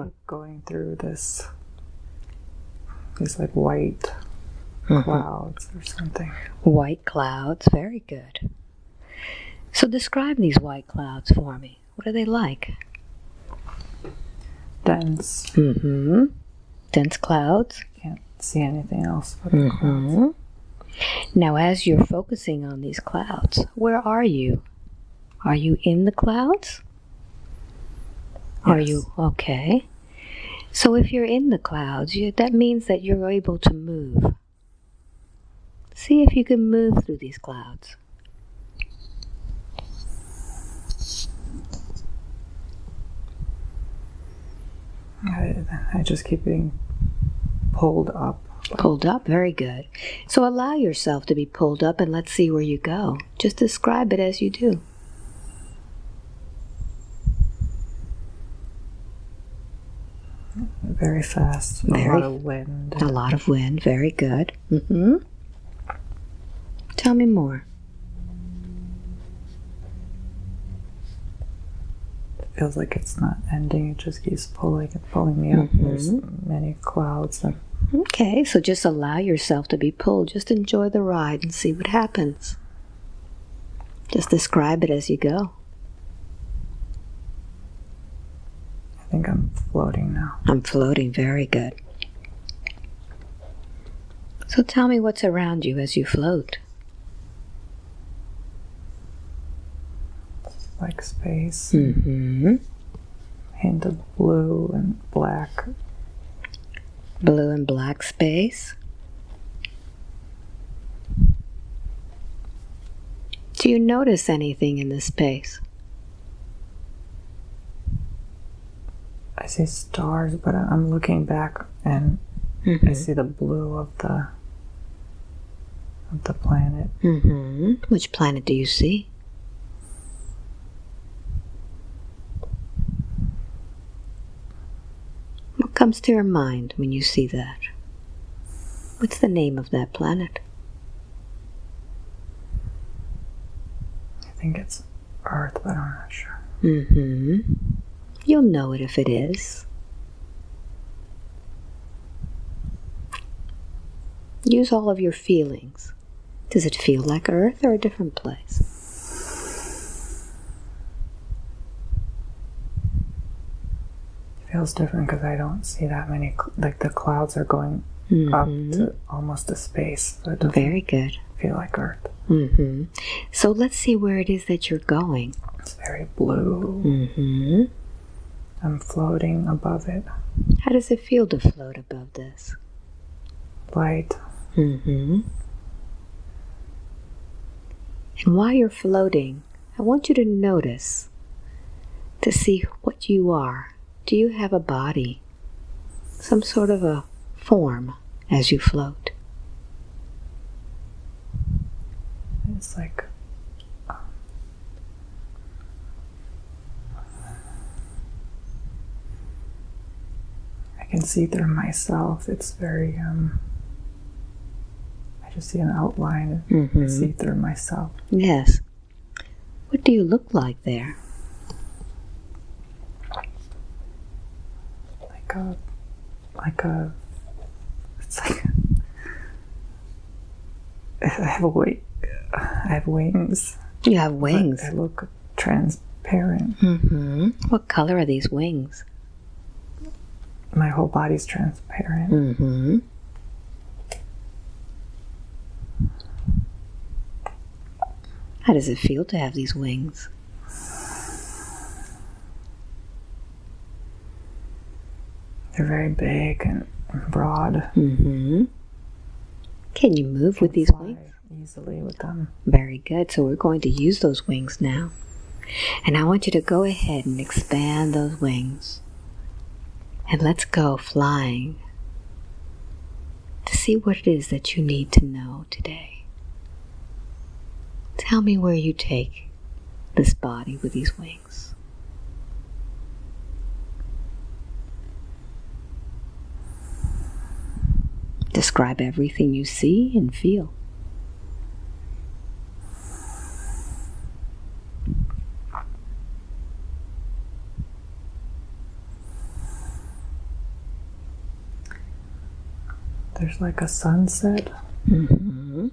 I What? keep going through this, these like white Mhm. clouds or something. White clouds, very good. So describe these white clouds for me. What are they like? Dense. Mm-hmm. Dense clouds. Can't see anything else but the. Mm-hmm. Now, as you're focusing on these clouds, where are you? Are you in the clouds? Are you okay? So, if you're in the clouds, you, that means that you're able to move. See if you can move through these clouds. I, I just keep being pulled up. Pulled up, very good. So, allow yourself to be pulled up and let's see where you go. Just describe it as you do. Very fast. Very- A lot of wind. A lot of wind, very good. Mm-hmm. Tell me more. It feels like it's not ending. It just keeps pulling and pulling me up. There's many clouds. And Okay, so just allow yourself to be pulled. Just enjoy the ride and see what happens. Just describe it as you go. Think I'm floating now. I'm floating, very good. So tell me what's around you as you float. Like space. Mm-hmm. Hint of blue and black. Blue and black space. Do you notice anything in this space? I see stars, but I- I'm looking back and I Mm-hmm. see the blue of the of the planet. Mm-hmm. Which planet do you see? What comes to your mind when you see that? What's the name of that planet? I think it's Earth, but I'm not sure. Mm-hmm. You'll know it if it is. Use all of your feelings. Does it feel like Earth or a different place? It feels different because I don't see that many. Like the clouds are going Mhm. up to almost to space, so it doesn't Very good. feel like Earth. Mm-hmm. So let's see where it is that you're going. It's very blue. Mm-hmm. I'm floating above it. How does it feel to float above this? Light. Mm-hmm. And while you're floating, I want you to notice to see what you are. Do you have a body? Some sort of a form as you float? It's like um, I can see through myself. It's very um I just see an outline. I Mm-hmm. see through myself. Yes. What do you look like there? Like a like a it's like I have a wing I have wings. You have but wings. They look transparent. Mm-hmm. What color are these wings? My whole body's transparent. Mm-hmm. How does it feel to have these wings? They're very big and broad. Mm-hmm. Can you move with these wings? easily with them. Very good. So we're going to use those wings now. And I want you to go ahead and expand those wings. And let's go flying to see what it is that you need to know today. Tell me where you take this body with these wings. Describe everything you see and feel. There's like a sunset. Mm-hmm.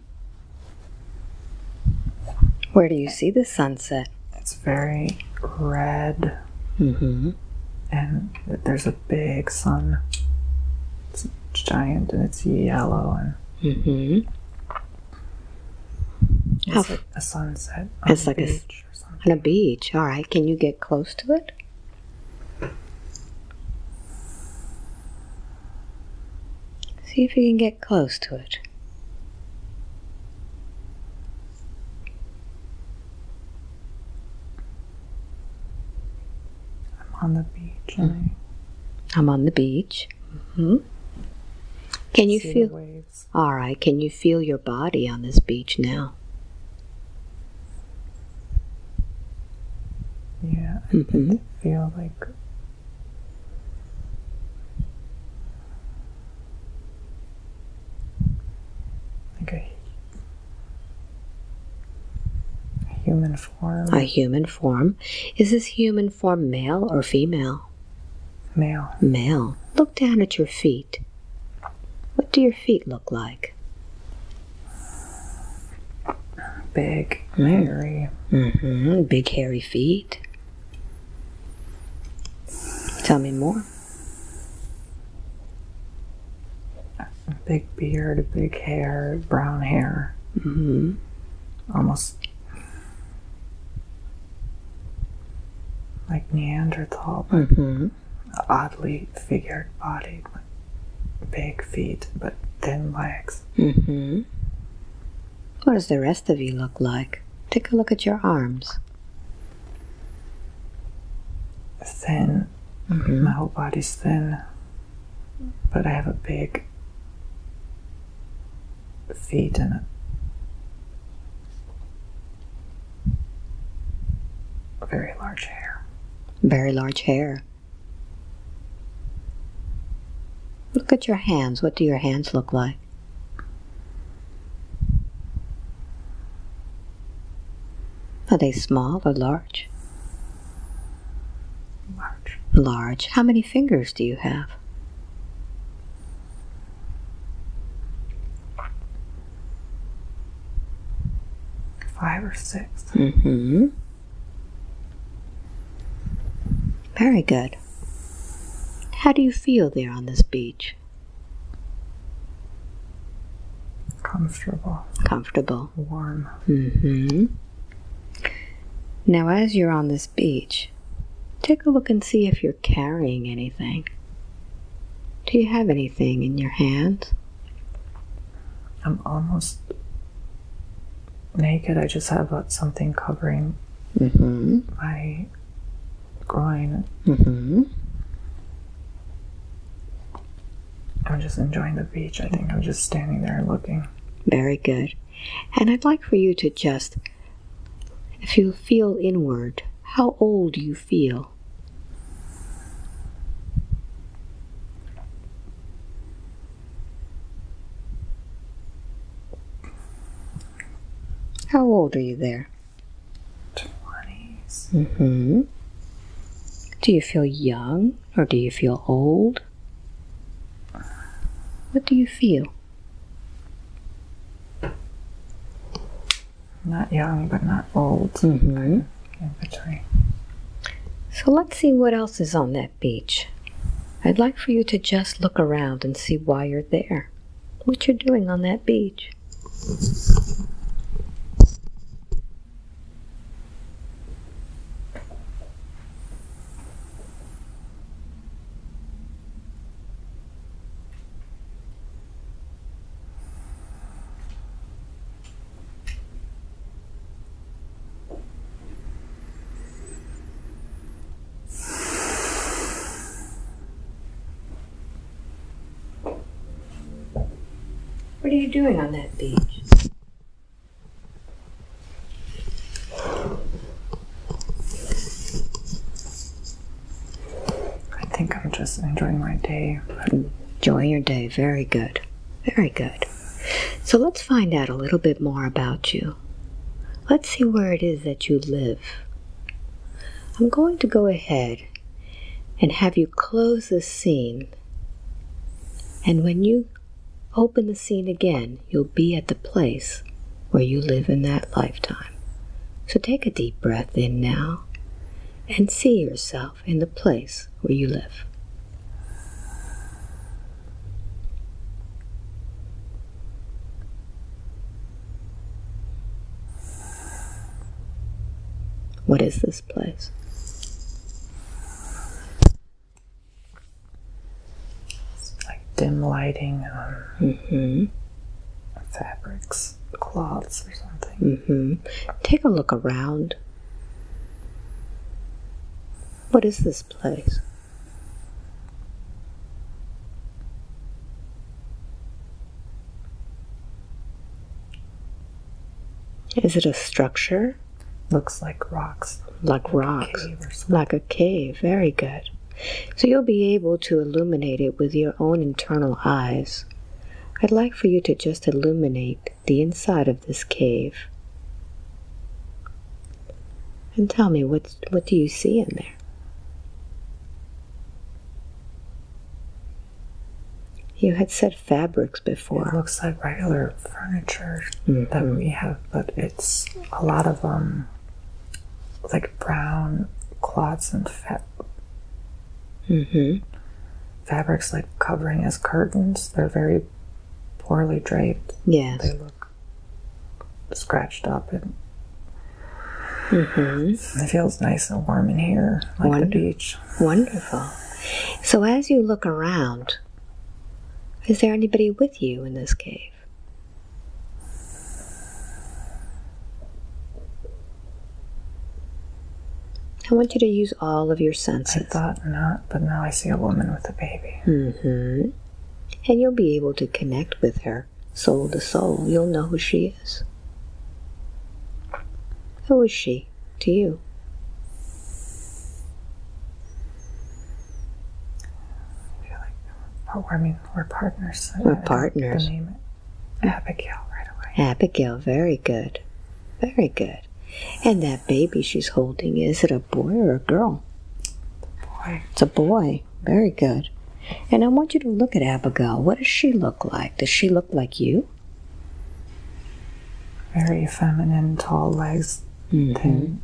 Where do you see the sunset? It's very red, Mm-hmm. and there's a big sun. It's giant and it's yellow, and Mm-hmm. It's like a sunset on It's like a s- beach or something. On a beach. All right. Can you get close to it? See if you can get close to it. I'm on the beach and I'm on the beach. hmm Can you see feel? the waves. All right. Can you feel your body on this beach now? Yeah, I Mm-hmm. feel like like a, a human form, A human form. Is this human form male or female? male, Male. Look down at your feet. What do your feet look like? big, hairy, Mm-hmm. Big hairy feet. Tell me more. big beard, big hair, brown hair, Mm-hmm. almost like Neanderthal, but Mm-hmm. oddly figured body, with big feet but thin legs. Mm-hmm. What does the rest of you look like? Take a look at your arms. Thin, Mm-hmm. my whole body's thin, but I have a big feet and a very large hair. Very large hair. Look at your hands. What do your hands look like? Are they small or large? Large. Large. How many fingers do you have? Five or six. Mm-hmm. Very good. How do you feel there on this beach? Comfortable. Comfortable. Warm. Mm-hmm. Now, as you're on this beach, take a look and see if you're carrying anything. Do you have anything in your hands? I'm almost naked. I just have something covering Mm-hmm. my groin. Mm-hmm. I'm just enjoying the beach. I think I'm just standing there looking. Very good. And I'd like for you to just, if you feel inward, how old do you feel? How old are you there? 20s. Mm-hmm. Do you feel young or do you feel old? What do you feel? Not young, but not old. Mm-hmm. In between. So let's see what else is on that beach. I'd like for you to just look around and see why you're there. What you're doing on that beach. What are you doing on that beach? I think I'm just enjoying my day. Enjoying your day. Very good. Very good. So let's find out a little bit more about you. Let's see where it is that you live. I'm going to go ahead and have you close the scene. And when you open the scene again, you'll be at the place where you live in that lifetime. So take a deep breath in now and see yourself in the place where you live. What is this place? It's like dim lighting, um, Mm-hmm. fabrics, cloths, or something. Mm-hmm. Take a look around. What is this place? Is it a structure? Looks like rocks. Like rocks. Cave. Like a cave. Very good. So you'll be able to illuminate it with your own internal eyes. I'd like for you to just illuminate the inside of this cave. And tell me, what, what do you see in there? You had said fabrics before. It looks like regular furniture that Mhm. we have, but it's a lot of um, like brown cloths and Mm-hmm. fabrics, like covering as curtains. They're very poorly draped. Yes. They look scratched up, and Mm-hmm. it feels nice and warm in here, like Wonderful. the beach. Wonderful. So as you look around, is there anybody with you in this cave? I want you to use all of your senses. I thought not, but now I see a woman with a baby. Mm-hmm. And you'll be able to connect with her soul to soul. You'll know who she is. Who is she to you? I feel like, I mean, we're partners. We're partners. The name Abigail right away. Abigail, very good. Very good. And that baby she's holding, is it a boy or a girl? Boy, It's a boy. Very good. And I want you to look at Abigail. What does she look like? Does she look like you? very feminine, tall legs. Mm-hmm.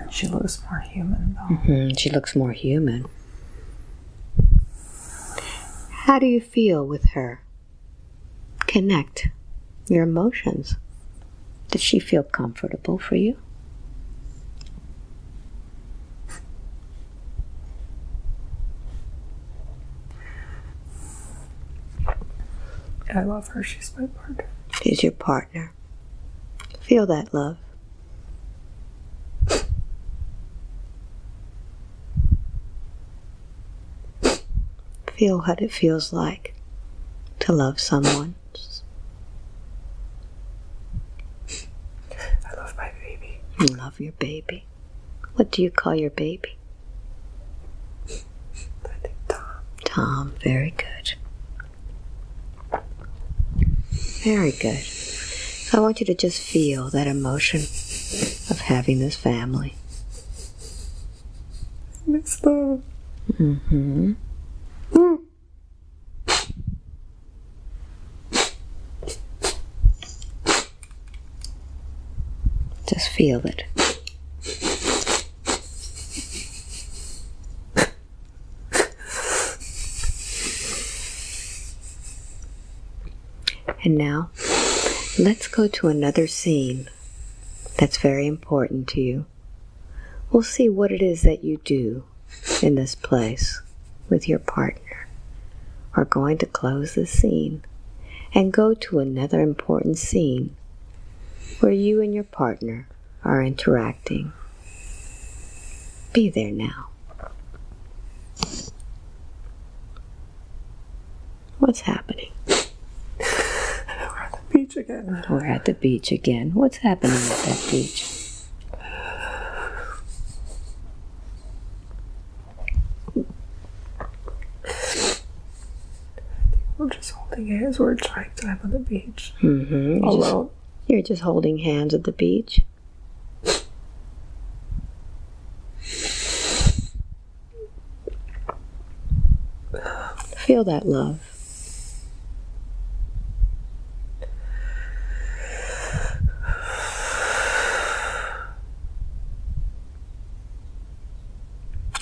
And she looks more human though. hmm She looks more human. How do you feel with her? Connect your emotions. Does she feel comfortable for you? I love her. She's my partner. She's your partner. Feel that love. Feel what it feels like to love someone. I love my baby. You love your baby. What do you call your baby? I think Tom. Tom. Very good. Very good. So I want you to just feel that emotion of having this family. Miss love. Mm-hmm. Just feel it. And now, let's go to another scene that's very important to you. We'll see what it is that you do in this place with your partner. We're going to close the scene and go to another important scene where you and your partner are interacting. Be there now. What's happening? We're at the beach again. We're at the beach again. What's happening at that beach? We're just holding hands. We're enjoying time on the beach. Mm-hmm. You're, just, Alone. you're just holding hands at the beach. Feel that love.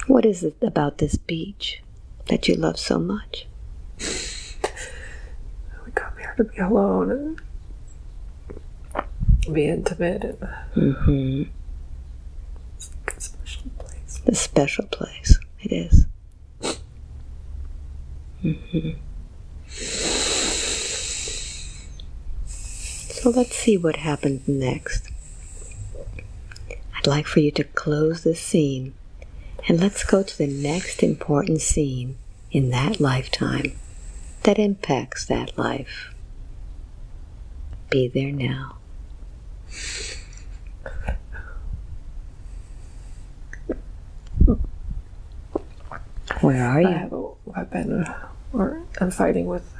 What is it about this beach that you love so much? We come here to be alone and be intimate. And mm-hmm. It's like a special place. The special place, it is hmm So let's see what happens next. I'd like for you to close this scene and let's go to the next important scene in that lifetime that impacts that life. Be there now. Where are I you? have a weapon or I'm fighting with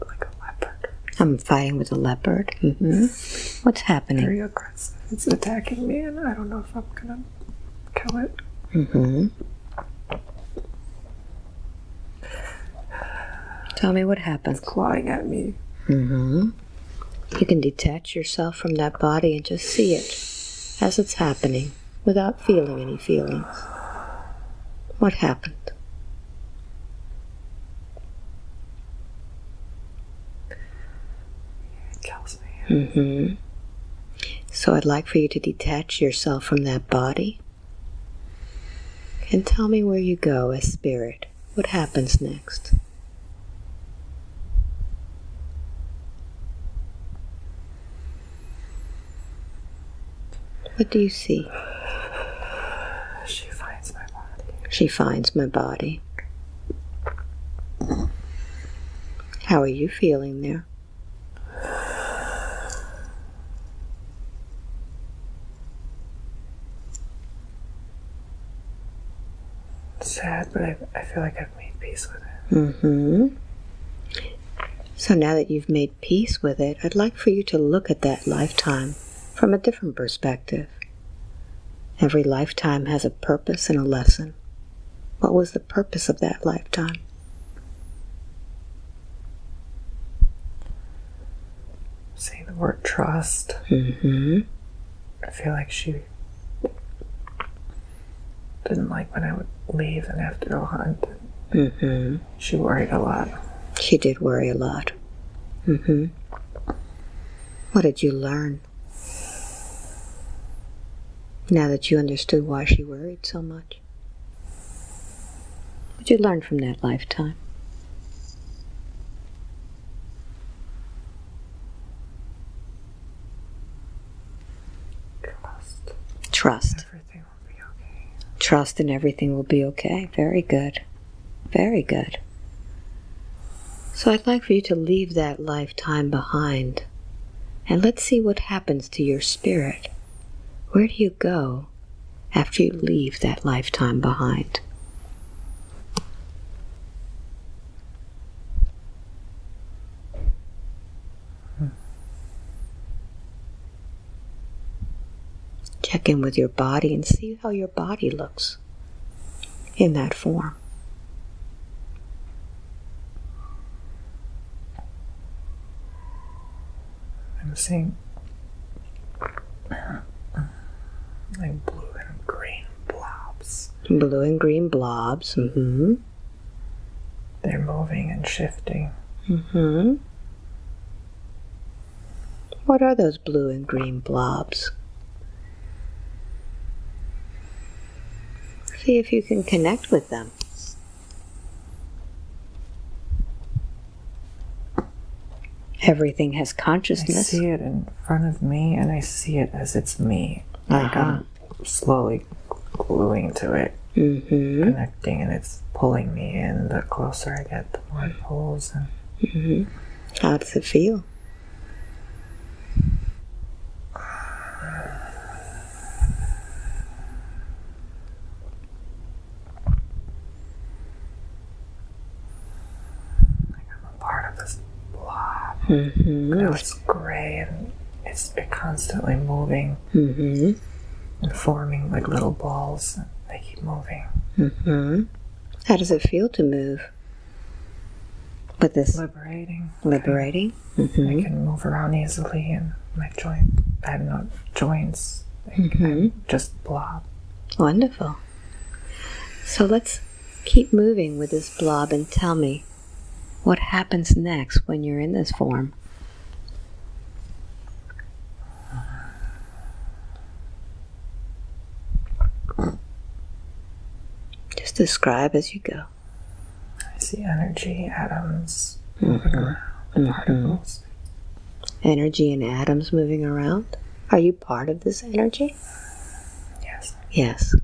like a leopard. I'm fighting with a leopard. hmm What's happening? Very aggressive. It's attacking me and I don't know if I'm gonna kill it. hmm Tell me what happens. Clawing at me. hmm You can detach yourself from that body and just see it as it's happening without feeling any feelings. What happened? It kills me. hmm So I'd like for you to detach yourself from that body and tell me where you go as spirit. What happens next? What do you see? She finds my body. She finds my body. How are you feeling there? Sad, but I, I feel like I've made peace with it. Mm-hmm. So now that you've made peace with it, I'd like for you to look at that lifetime from a different perspective. Every lifetime has a purpose and a lesson. What was the purpose of that lifetime? Saying the word trust. Mm-hmm. I feel like she didn't like when I would leave and have to go hunt. hmm She worried a lot. She did worry a lot. hmm What did you learn? Now that you understood why she worried so much. What did you learn from that lifetime? Trust. Trust. Everything will be okay. Trust and everything will be okay. Very good. Very good. So I'd like for you to leave that lifetime behind. And let's see what happens to your spirit. Where do you go after you leave that lifetime behind? Check in with your body and see how your body looks in that form. I'm seeing like blue and green blobs. Blue and green blobs. Mm-hmm. They're moving and shifting. Mm-hmm. What are those blue and green blobs? See if you can connect with them. Everything has consciousness. I see it in front of me and I see it as it's me. Like Uh-huh. I'm slowly gluing to it, Mm-hmm. connecting, and it's pulling me in. The closer I get, the more it pulls. And hmm How does it feel? I'm a part of this blob. Mm-hmm. Now it's gray and it's it constantly moving Mm-hmm. and forming like little balls. And they keep moving. Mm-hmm. How does it feel to move? With this Liberating. liberating? I Mm-hmm. can move around easily and my joint. I have no joints. Like, Mhm. I'm just blob. Wonderful. So let's keep moving with this blob and tell me what happens next when you're in this form. Just describe as you go. I see energy, atoms mm-hmm. moving around, and particles. Energy and atoms moving around. Are you part of this energy? Yes. Yes.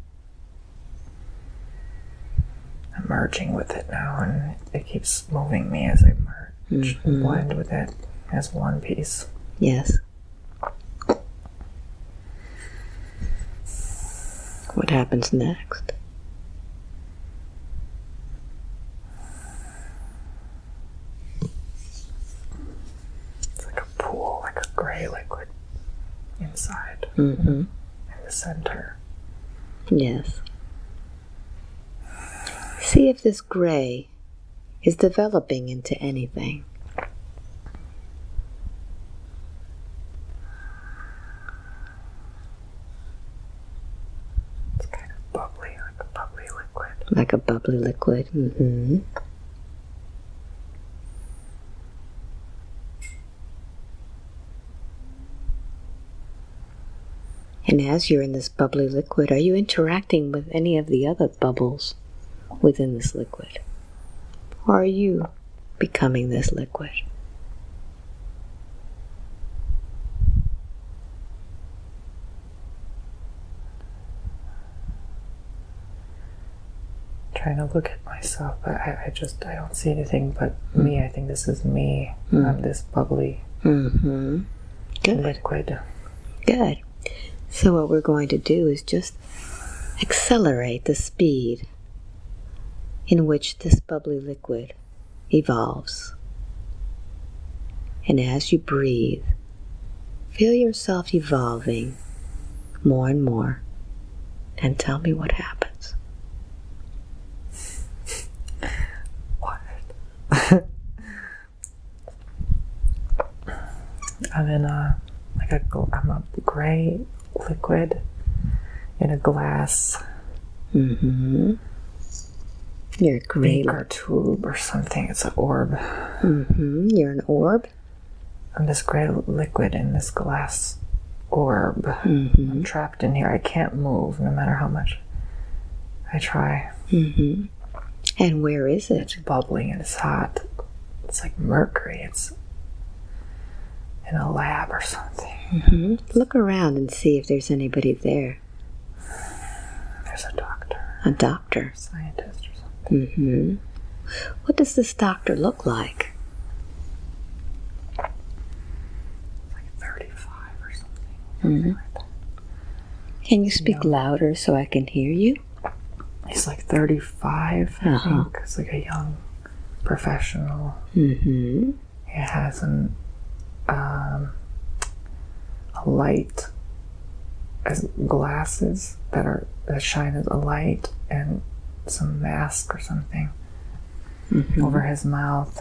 I'm merging with it now, and it keeps moving me as I merge and blend with it as one piece. Yes. What happens next? It's like a pool, like a gray liquid inside Mm-hmm. in the center. Yes. See if this gray is developing into anything. It's kind of bubbly, like a bubbly liquid. Like a bubbly liquid. Mm-hmm. And as you're in this bubbly liquid, are you interacting with any of the other bubbles within this liquid? Or are you becoming this liquid? Trying to look at myself, but I, I just I don't see anything but me. I think this is me. I'm this bubbly Mm-hmm. Good. liquid. Good. So, what we're going to do is just accelerate the speed in which this bubbly liquid evolves. And as you breathe, feel yourself evolving more and more. And tell me what happens. What? I'm in a like a I'm a gray liquid in a glass Mm-hmm. You're a gray. beaker tube or something. It's an orb. Mm-hmm. You're an orb. I'm this gray liquid in this glass orb. Mm-hmm. I'm trapped in here. I can't move no matter how much I try. Mm-hmm. And where is it? It's bubbling and it's hot. It's like mercury. It's in a lab or something. hmm Look around and see if there's anybody there. There's a doctor, A doctor. scientist or something. hmm What does this doctor look like? Like 35 or something. Mhm. Can you speak louder so I can hear you? He's like 35, I Uh-huh. think. He's like a young professional. Mm-hmm. He has an um, a light as glasses that are that shine as a light and some mask or something Mhm. over his mouth.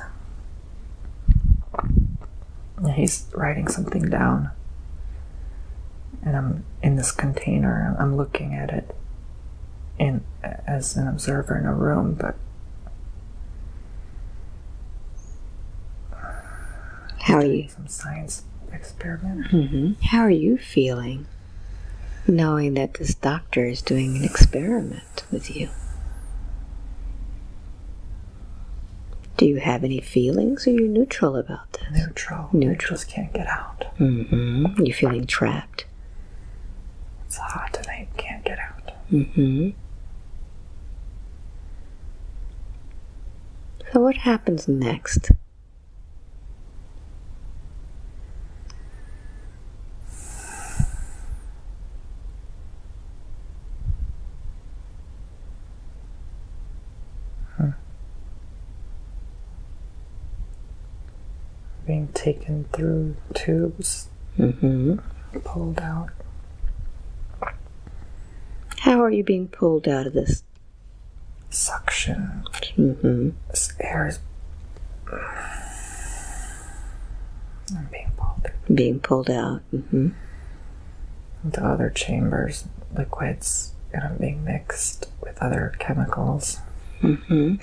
And he's writing something down. And I'm in this container. I'm looking at it in as an observer in a room, but How are you? some science experiment. hmm How are you feeling, knowing that this doctor is doing an experiment with you? Do you have any feelings, or you're neutral about this? Neutral. Neutral. Just can't get out. Mm-hmm. You're feeling trapped. It's hot and I can't get out. Mm-hmm. So what happens next? Being taken through tubes, Mm-hmm. pulled out. How are you being pulled out of this? Suction. Mm-hmm. This air is. I'm being pulled Being pulled out. Mm-hmm. into other chambers, liquids, and I'm being mixed with other chemicals. Mm-hmm.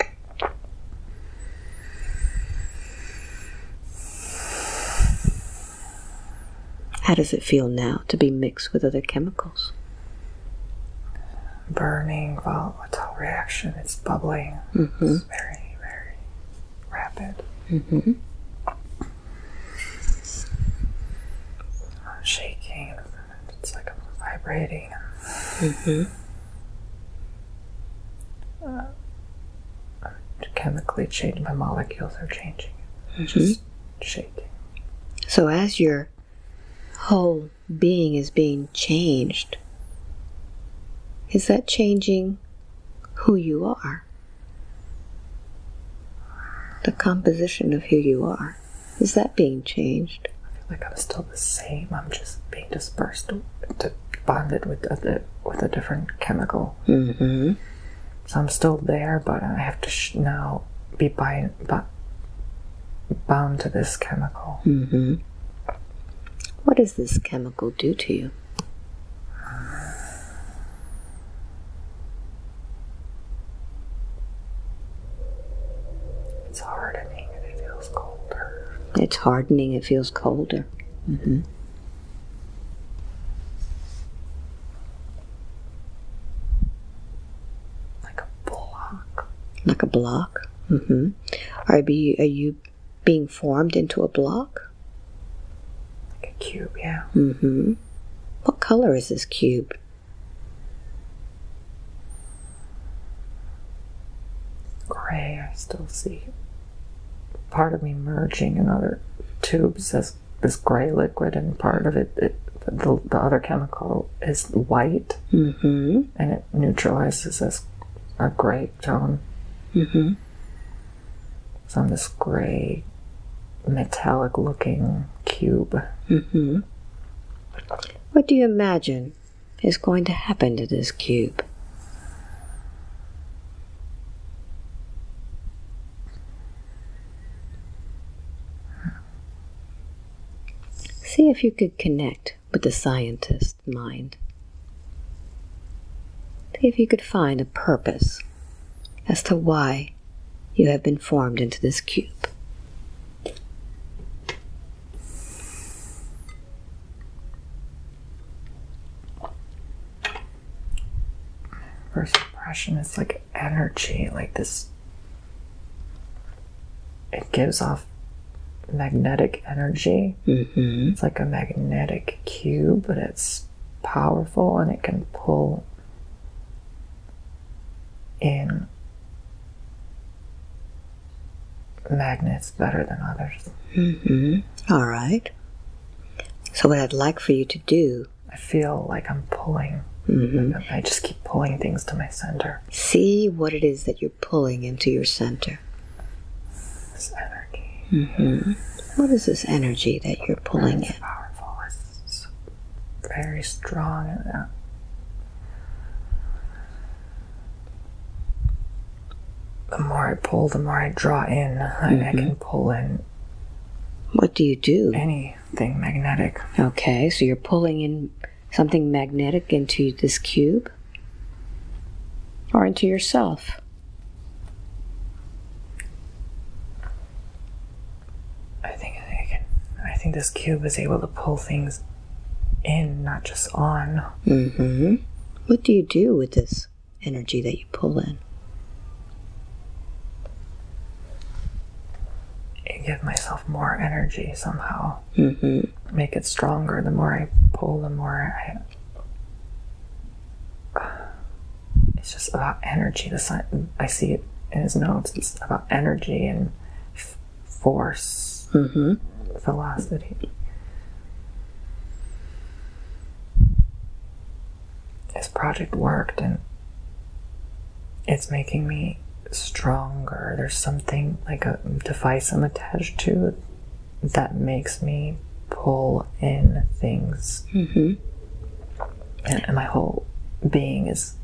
How does it feel now to be mixed with other chemicals? Burning, volatile reaction. It's bubbling. Mm-hmm. It's very, very rapid. Mm-hmm. I'm shaking. It's like I'm vibrating. Mm-hmm. Chemically changing. My molecules are changing. Mm-hmm. Just shaking. So as your whole being is being changed, is that changing who you are? The composition of who you are. Is that being changed? I feel like I'm still the same. I'm just being dispersed, to, bonded with a, with a different chemical. Mm-hmm. So I'm still there, but I have to sh- now be bind, bu- bound to this chemical. Mm-hmm. What does this chemical do to you? It's hardening and it feels colder. It's hardening, it feels colder. Mm-hmm. Like a block. Like a block. Mm-hmm. Are, be, are you being formed into a block? A cube, yeah. Mm-hmm. What color is this cube? Gray, I still see part of me merging in other tubes as this gray liquid, and part of it, it the, the other chemical is white, Mm-hmm. and it neutralizes as a gray tone. Mm-hmm. So I'm this gray, metallic looking cube. Mm-hmm. What do you imagine is going to happen to this cube? See if you could connect with the scientist mind. See if you could find a purpose as to why you have been formed into this cube. First impression is like energy, like this. It gives off magnetic energy. Mm-hmm. It's like a magnetic cube, but it's powerful and it can pull in magnets better than others. Mm-hmm. All right. So, what I'd like for you to do, I feel like I'm pulling. Mhm, I just keep pulling things to my center. see what it is that you're pulling into your center. This energy. Mm-hmm. What is this energy that you're pulling It's in? powerful. It's very strong. Uh, the more I pull, the more I draw in. I, I can pull in What do you do? anything magnetic. Okay, so you're pulling in something magnetic into this cube or into yourself. I think I can. I think this cube is able to pull things in, not just on. Mm-hmm. What do you do with this energy that you pull in? I give myself more energy somehow. Mm-hmm. Make it stronger. The more I pull, the more I. It's just about energy. The sign, I see it in his notes. It's about energy and f- force, Mm-hmm. velocity. This project worked, and it's making me stronger. There's something like a device I'm attached to that makes me pull in things, Mm-hmm. and, and my whole being is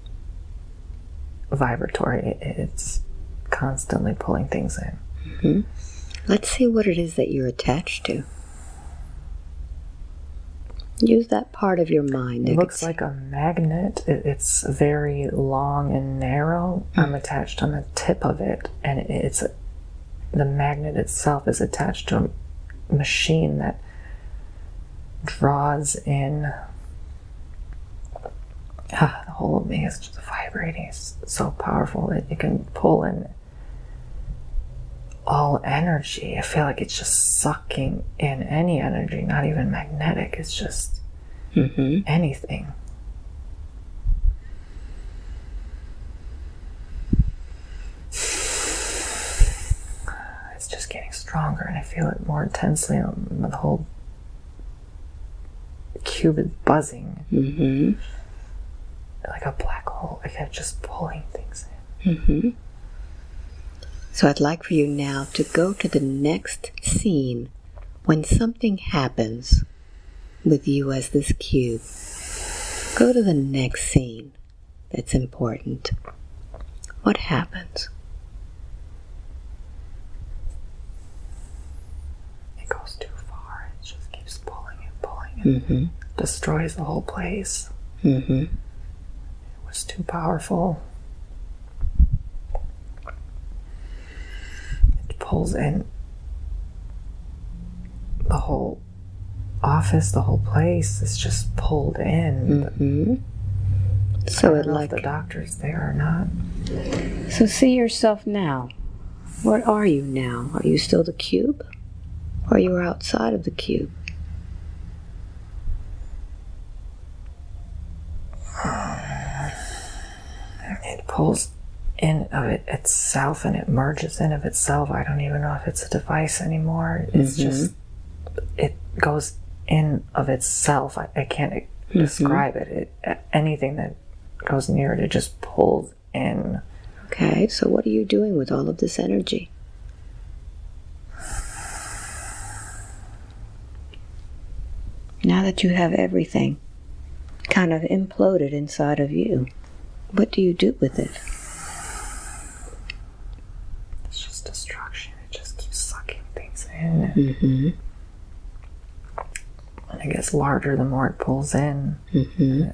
vibratory. It- It's constantly pulling things in. Let's see what it is that you're attached to. Use that part of your mind. It looks like a magnet. It, it's very long and narrow. I'm attached on the tip of it, and it, it's a, the magnet itself is attached to a machine that draws in. Ah, the whole of me is just vibrating. It's so powerful that it can pull in all energy. I feel like it's just sucking in any energy, not even magnetic. It's just Mm-hmm. anything. It's just getting stronger, and I feel it more intensely. Um, The whole cube is buzzing Mm-hmm. like a black hole. Like it's just pulling things in. Mm-hmm. So I'd like for you now to go to the next scene when something happens with you as this cube. Go to the next scene that's important. What happens? It goes too far. It just keeps pulling and pulling and Mm-hmm. destroys the whole place. Mm-hmm. It was too powerful. Pulls in the whole office, the whole place is just pulled in. Mm-hmm. So it like the doctor's there or not. so see yourself now. What are you now? Are you still the cube? Or you are outside of the cube? It pulls in of it itself and it merges in of itself. I don't even know if it's a device anymore. It's Mhm. just it goes in of itself. I, I can't describe it. it. Anything that goes near it, it just pulls in. Okay, so what are you doing with all of this energy? Now that you have everything kind of imploded inside of you, what do you do with it? It's just destruction. It just keeps sucking things in. Mm-hmm. And it gets larger the more it pulls in. Mm-hmm.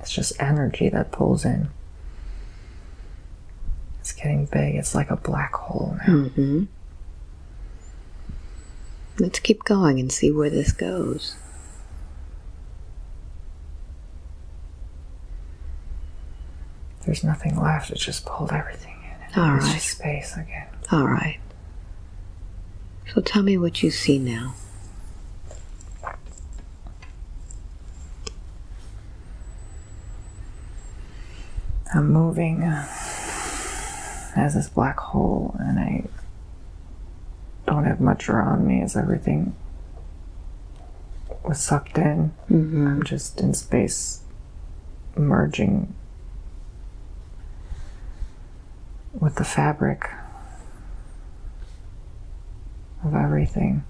It's just energy that pulls in. It's getting big. It's like a black hole now. Mm-hmm. Let's keep going and see where this goes. There's nothing left. It just pulled everything in. All it's right. just space again. All right. So tell me what you see now. I'm moving uh, as this black hole, and I don't have much around me as everything was sucked in. Mm-hmm. I'm just in space, merging with the fabric of everything.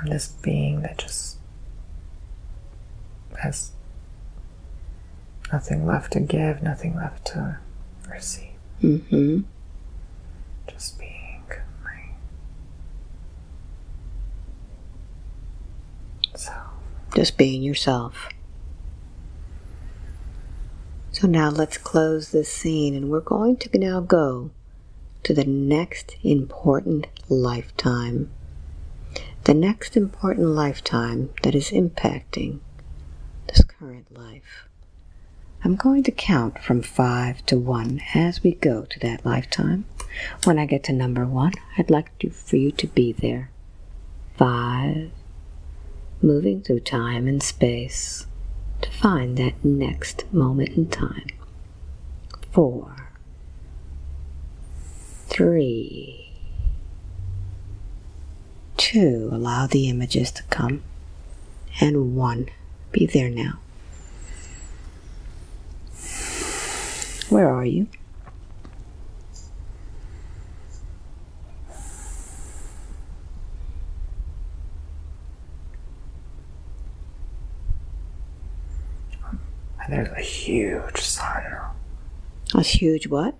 I'm this being that just has nothing left to give, nothing left to receive. Mm-hmm. Just being my self. Just being yourself. So now let's close this scene and we're going to now go to the next important lifetime. The next important lifetime that is impacting this current life. I'm going to count from five to one as we go to that lifetime. When I get to number one, I'd like to, for you to be there. Five, moving through time and space to find that next moment in time. Four, three, two, allow the images to come, and one, be there now. Where are you? And there's a huge sun. A huge what?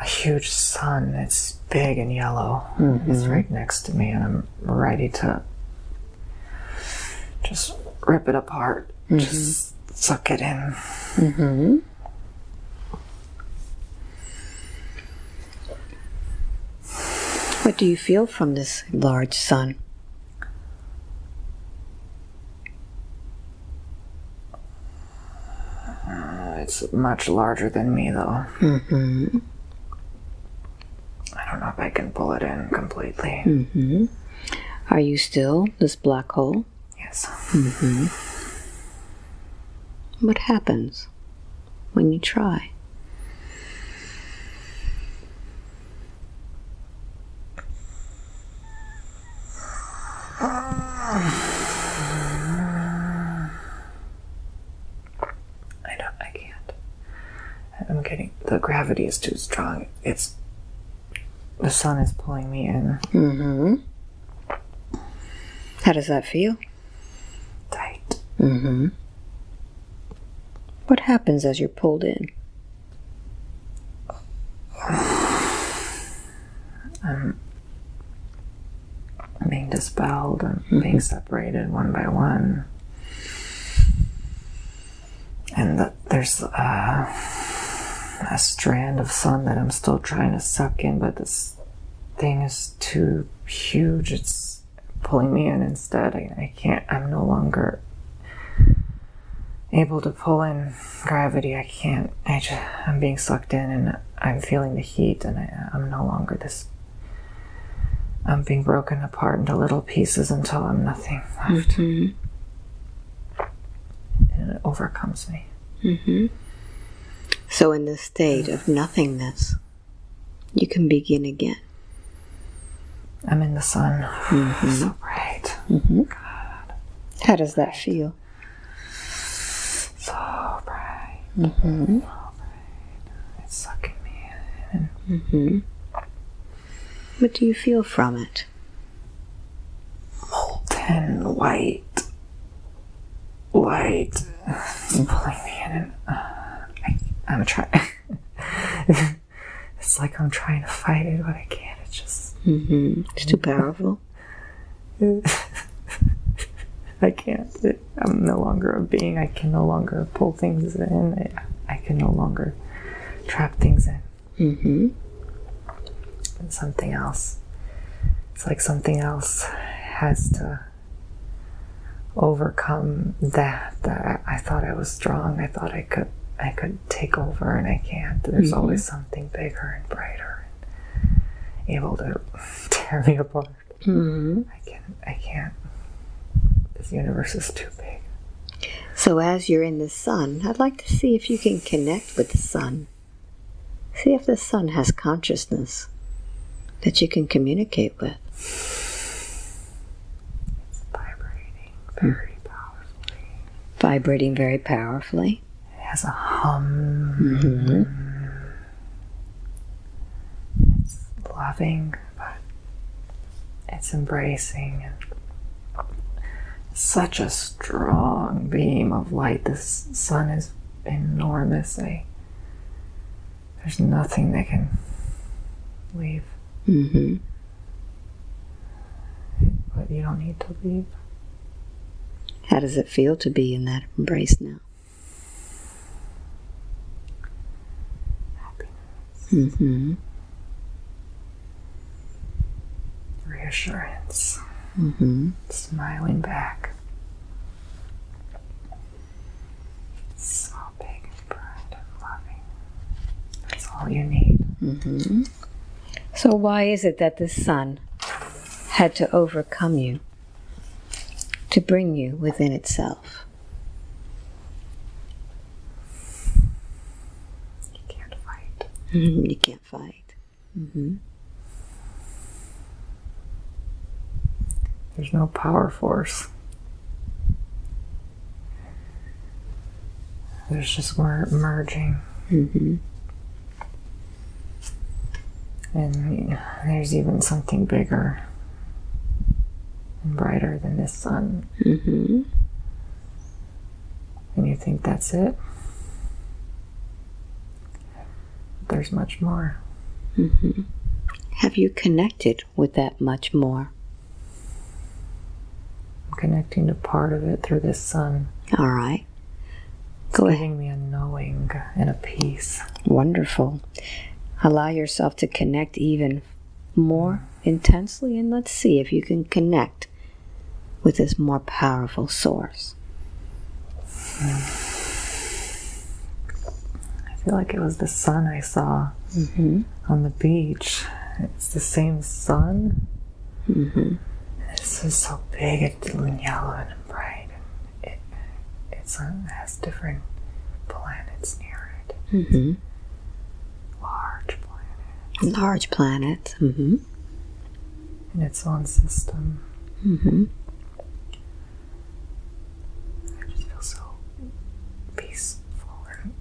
a huge sun. It's big and yellow. It's right next to me, and I'm ready to just rip it apart. Just suck it in. Mm-hmm. What do you feel from this large sun? It's much larger than me, though. Mm-hmm. I don't know if I can pull it in completely. Mm-hmm. Are you still this black hole? Yes. Mm-hmm. What happens when you try? I don't. I can't. I'm getting. The gravity is too strong. It's. The sun is pulling me in Mm-hmm. How does that feel? tight. Mm-hmm. What happens as you're pulled in? I'm being dispelled and being separated one by one. And the, there's uh, a strand of sun that I'm still trying to suck in, but this thing is too huge. It's pulling me in instead. I, I can't, I'm no longer able to pull in gravity. I can't, I just, I'm being sucked in and I'm feeling the heat and I, I'm no longer this I'm being broken apart into little pieces until I'm nothing left. Mm-hmm. And it overcomes me. Mm-hmm. So, in this state of nothingness, you can begin again. I'm in the sun. Mm-hmm. So bright. Mm-hmm. How does that feel? So bright. Mm-hmm. It's sucking me in. Mm-hmm. What do you feel from it? Molten white. Light. It's pulling me in. And, uh, I'm trying. it's like I'm trying to fight it, but I can't. It's just. Mm-hmm. It's too powerful. I can't. I'm no longer a being. I can no longer pull things in. I, I can no longer trap things in. Mm-hmm. And something else. It's like something else has to overcome that. That I, I thought I was strong. I thought I could. I could take over, and I can't. There's Mhm. always something bigger and brighter, and able to tear me apart. Mm-hmm. I can. I can't. This universe is too big. So, as you're in the sun, I'd like to see if you can connect with the sun. See if the sun has consciousness that you can communicate with. It's vibrating very powerfully. Vibrating very powerfully. It has a hum. Mm-hmm. It's loving, but it's embracing and such a strong beam of light. This sun is enormous. I, there's nothing that can leave, Mm-hmm. but you don't need to leave. How does it feel to be in that embrace now? Mm-hmm. reassurance, Mm-hmm. smiling back. So big and bright and loving. That's all you need. Mm-hmm. So, why is it that the sun had to overcome you to bring you within itself? You can't fight. Mhm, You can't fight. Mm-hmm. There's no power force. There's just mer- merging. Mm-hmm. And there's even something bigger and brighter than this sun. Mm-hmm. And you think that's it? There's much more. Mm-hmm. Have you connected with that much more? I'm connecting to part of it through this sun. All right. It's Go ahead. giving me a knowing and a peace. Wonderful. Allow yourself to connect even more intensely, and let's see if you can connect with this more powerful source. I feel like it was the sun I saw Mm-hmm. on the beach. It's the same sun. Mm-hmm. This is so big it's yellow and bright. And it, it's, it has different planets near it. Mm-hmm. Large planet. Large planet. Mm-hmm. In its own system. Mm-hmm. I just feel so peaceful. And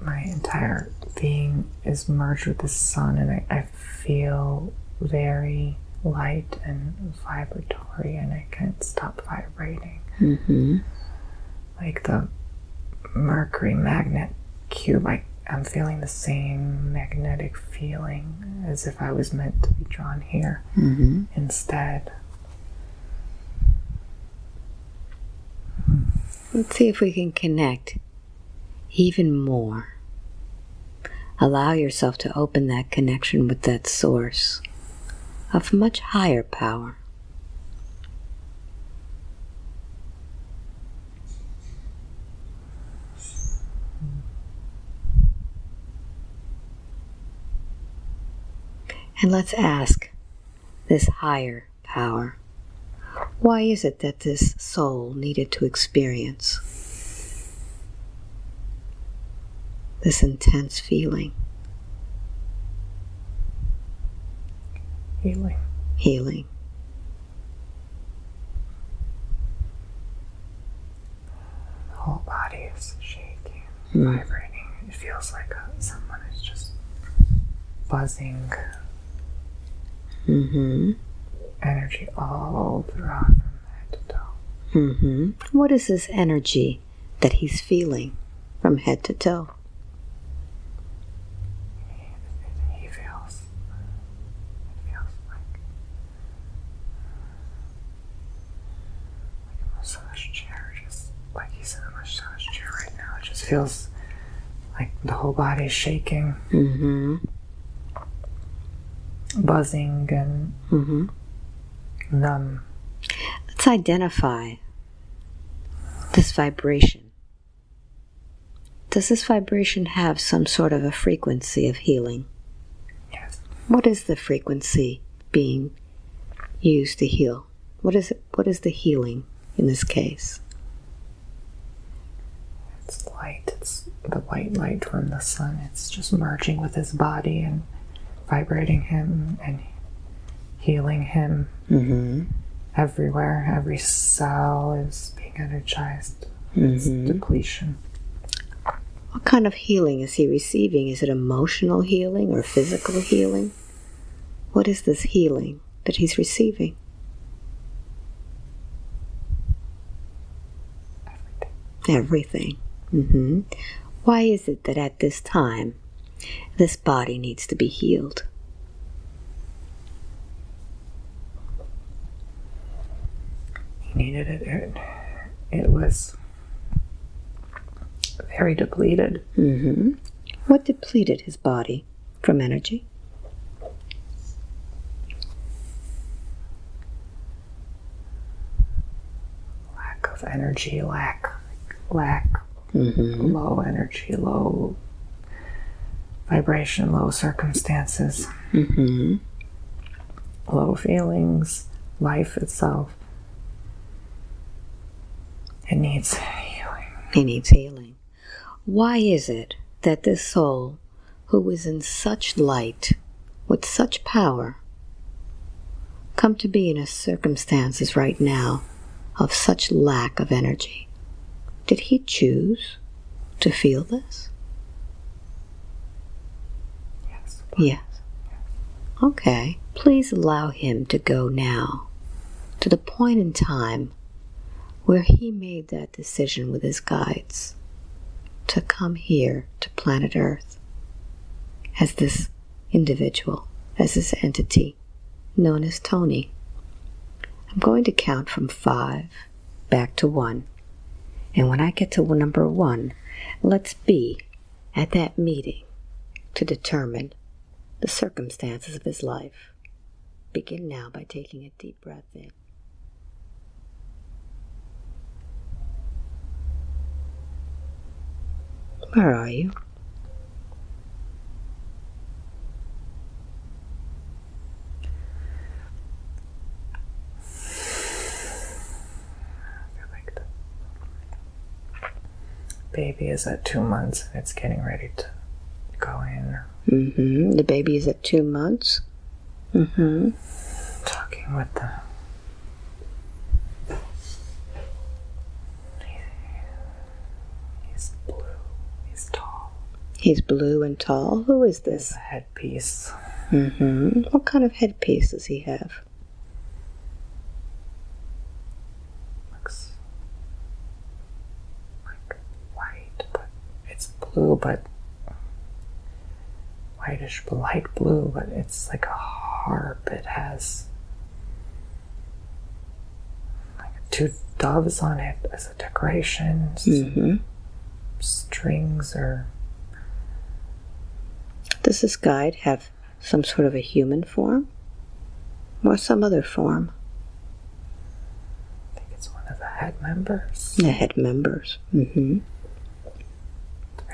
my entire being is merged with the sun, and I, I feel very light and vibratory, and I can't stop vibrating. Mm-hmm. Like the Mercury magnet cube, I, I'm feeling the same magnetic feeling as if I was meant to be drawn here Mm-hmm. instead. Let's see if we can connect even more. Allow yourself to open that connection with that source of much higher power. And let's ask this higher power why is it that this soul needed to experience this intense feeling, Healing. healing? The whole body is shaking, Mm. vibrating. It feels like uh, someone is just buzzing Mm-hmm. energy all throughout from head to toe. Mm-hmm. What is this energy that he's feeling from head to toe? He feels. It feels like. Like a massage chair, just like he's in a massage chair right now. It just feels like the whole body is shaking, Mm-hmm. buzzing, and Mm-hmm. numb. Let's identify this vibration. Does this vibration have some sort of a frequency of healing? Yes. What is the frequency being used to heal? What is it, what is the healing in this case? It's light. It's the white light from the sun. It's just merging with his body and vibrating him and healing him Mm-hmm. everywhere. Every cell is being energized. It's Mhm. depletion. What kind of healing is he receiving? Is it emotional healing or physical healing? What is this healing that he's receiving? Everything. Everything. Hmm Why is it that at this time this body needs to be healed? He needed it. It, it was very depleted. hmm What depleted his body from energy? Lack of energy. Lack. Lack. Hmm Low energy. Low vibration. Low circumstances. hmm Low feelings. Life itself. It needs healing. It needs healing. Why is it that this soul, who is in such light, with such power, come to be in a circumstances right now of such lack of energy? Did he choose to feel this? Yes. Yes. Okay. Please allow him to go now to the point in time where he made that decision with his guides to come here to planet Earth as this individual, as this entity known as Tony. I'm going to count from five back to one. And when I get to number one, let's be at that meeting to determine the circumstances of his life. Begin now by taking a deep breath in. Where are you? Baby is at two months and it's getting ready to go in. Mm-hmm. The baby is at two months. Mm-hmm. Talking with the He's blue. He's tall. He's blue and tall. Who is this? His headpiece. Mm-hmm. What kind of headpiece does he have? Looks like white, but it's blue, but whitish, light blue, but it's like a harp. It has like two doves on it as a decoration. Mm-hmm. Strings or Does this guide have some sort of a human form? Or some other form? I think it's one of the head members. The head members. Mm-hmm.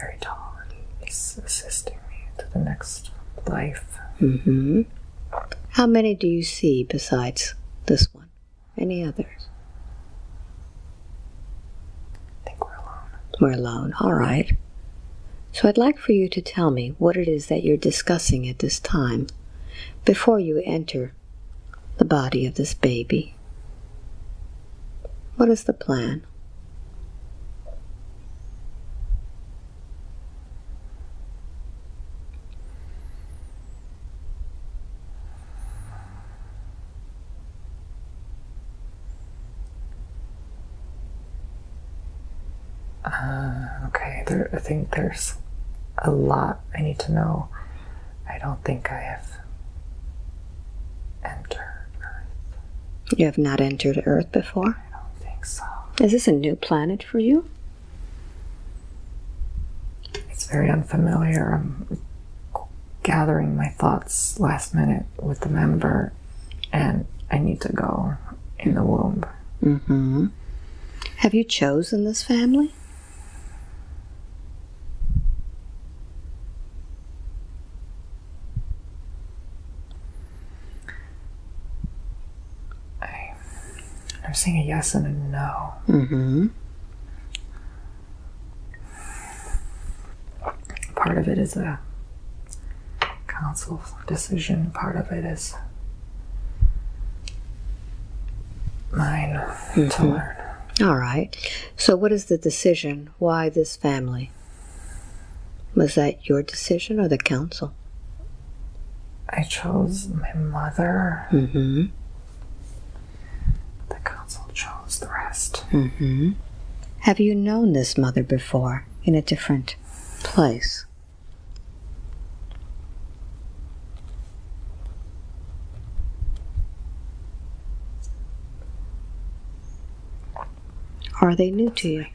Very tall. and He's assisting me to the next life. Mm-hmm. How many do you see besides this one? Any others? I think we're alone. We're alone. All right. So I'd like for you to tell me what it is that you're discussing at this time before you enter the body of this baby. What is the plan? Uh, okay, there, I think there's a lot I need to know. I don't think I have entered Earth. You have not entered Earth before? I don't think so. Is this a new planet for you? It's very unfamiliar. I'm gathering my thoughts last minute with the member, and I need to go in the womb. Mm-hmm. Have you chosen this family? I, I'm saying a yes and a no. Mm-hmm. Part of it is a council decision. Part of it is mine to learn. All right. So what is the decision? Why this family? Was that your decision or the council? I chose my mother. Mm-hmm. The council the rest. Mm-hmm. Have you known this mother before in a different place? Are they new to you?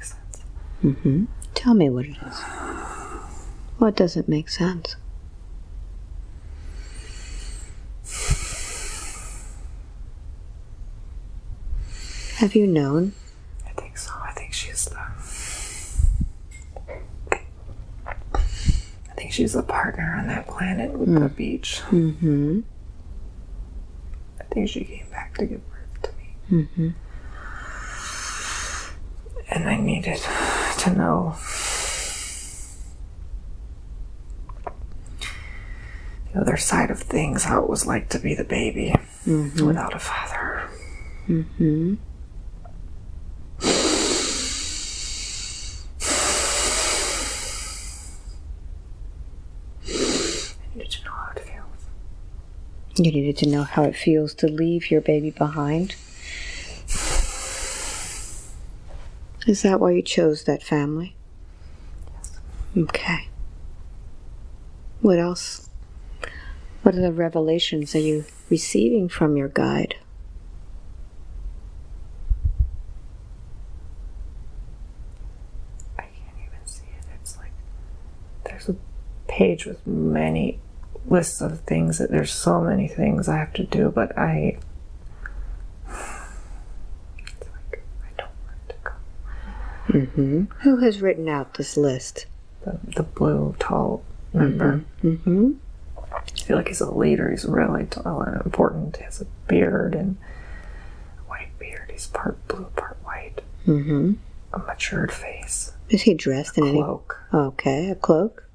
Mm-hmm. Tell me what it is. What doesn't make sense? Have you known? I think so. I think she's the. I think she's the partner on that planet with the beach. Mm-hmm. I think she came back to give birth to me. Mm-hmm. And I needed to know the other side of things, how it was like to be the baby Mm-hmm. without a father. Mm-hmm. I needed to know how it feels. You needed to know how it feels to leave your baby behind. Is that why you chose that family? Okay. What else What are the revelations are you receiving from your guide? I can't even see it. It's like there's a page with many lists of things that there's so many things I have to do, but I it's like I don't want to go. Mm-hmm. Who has written out this list? The, the blue tall member. Mm-hmm. I feel like he's a leader. He's really tall and important. He has a beard and a white beard. He's part blue, part white. Mm-hmm. A matured face. Is he dressed in any? Cloak Okay, a cloak.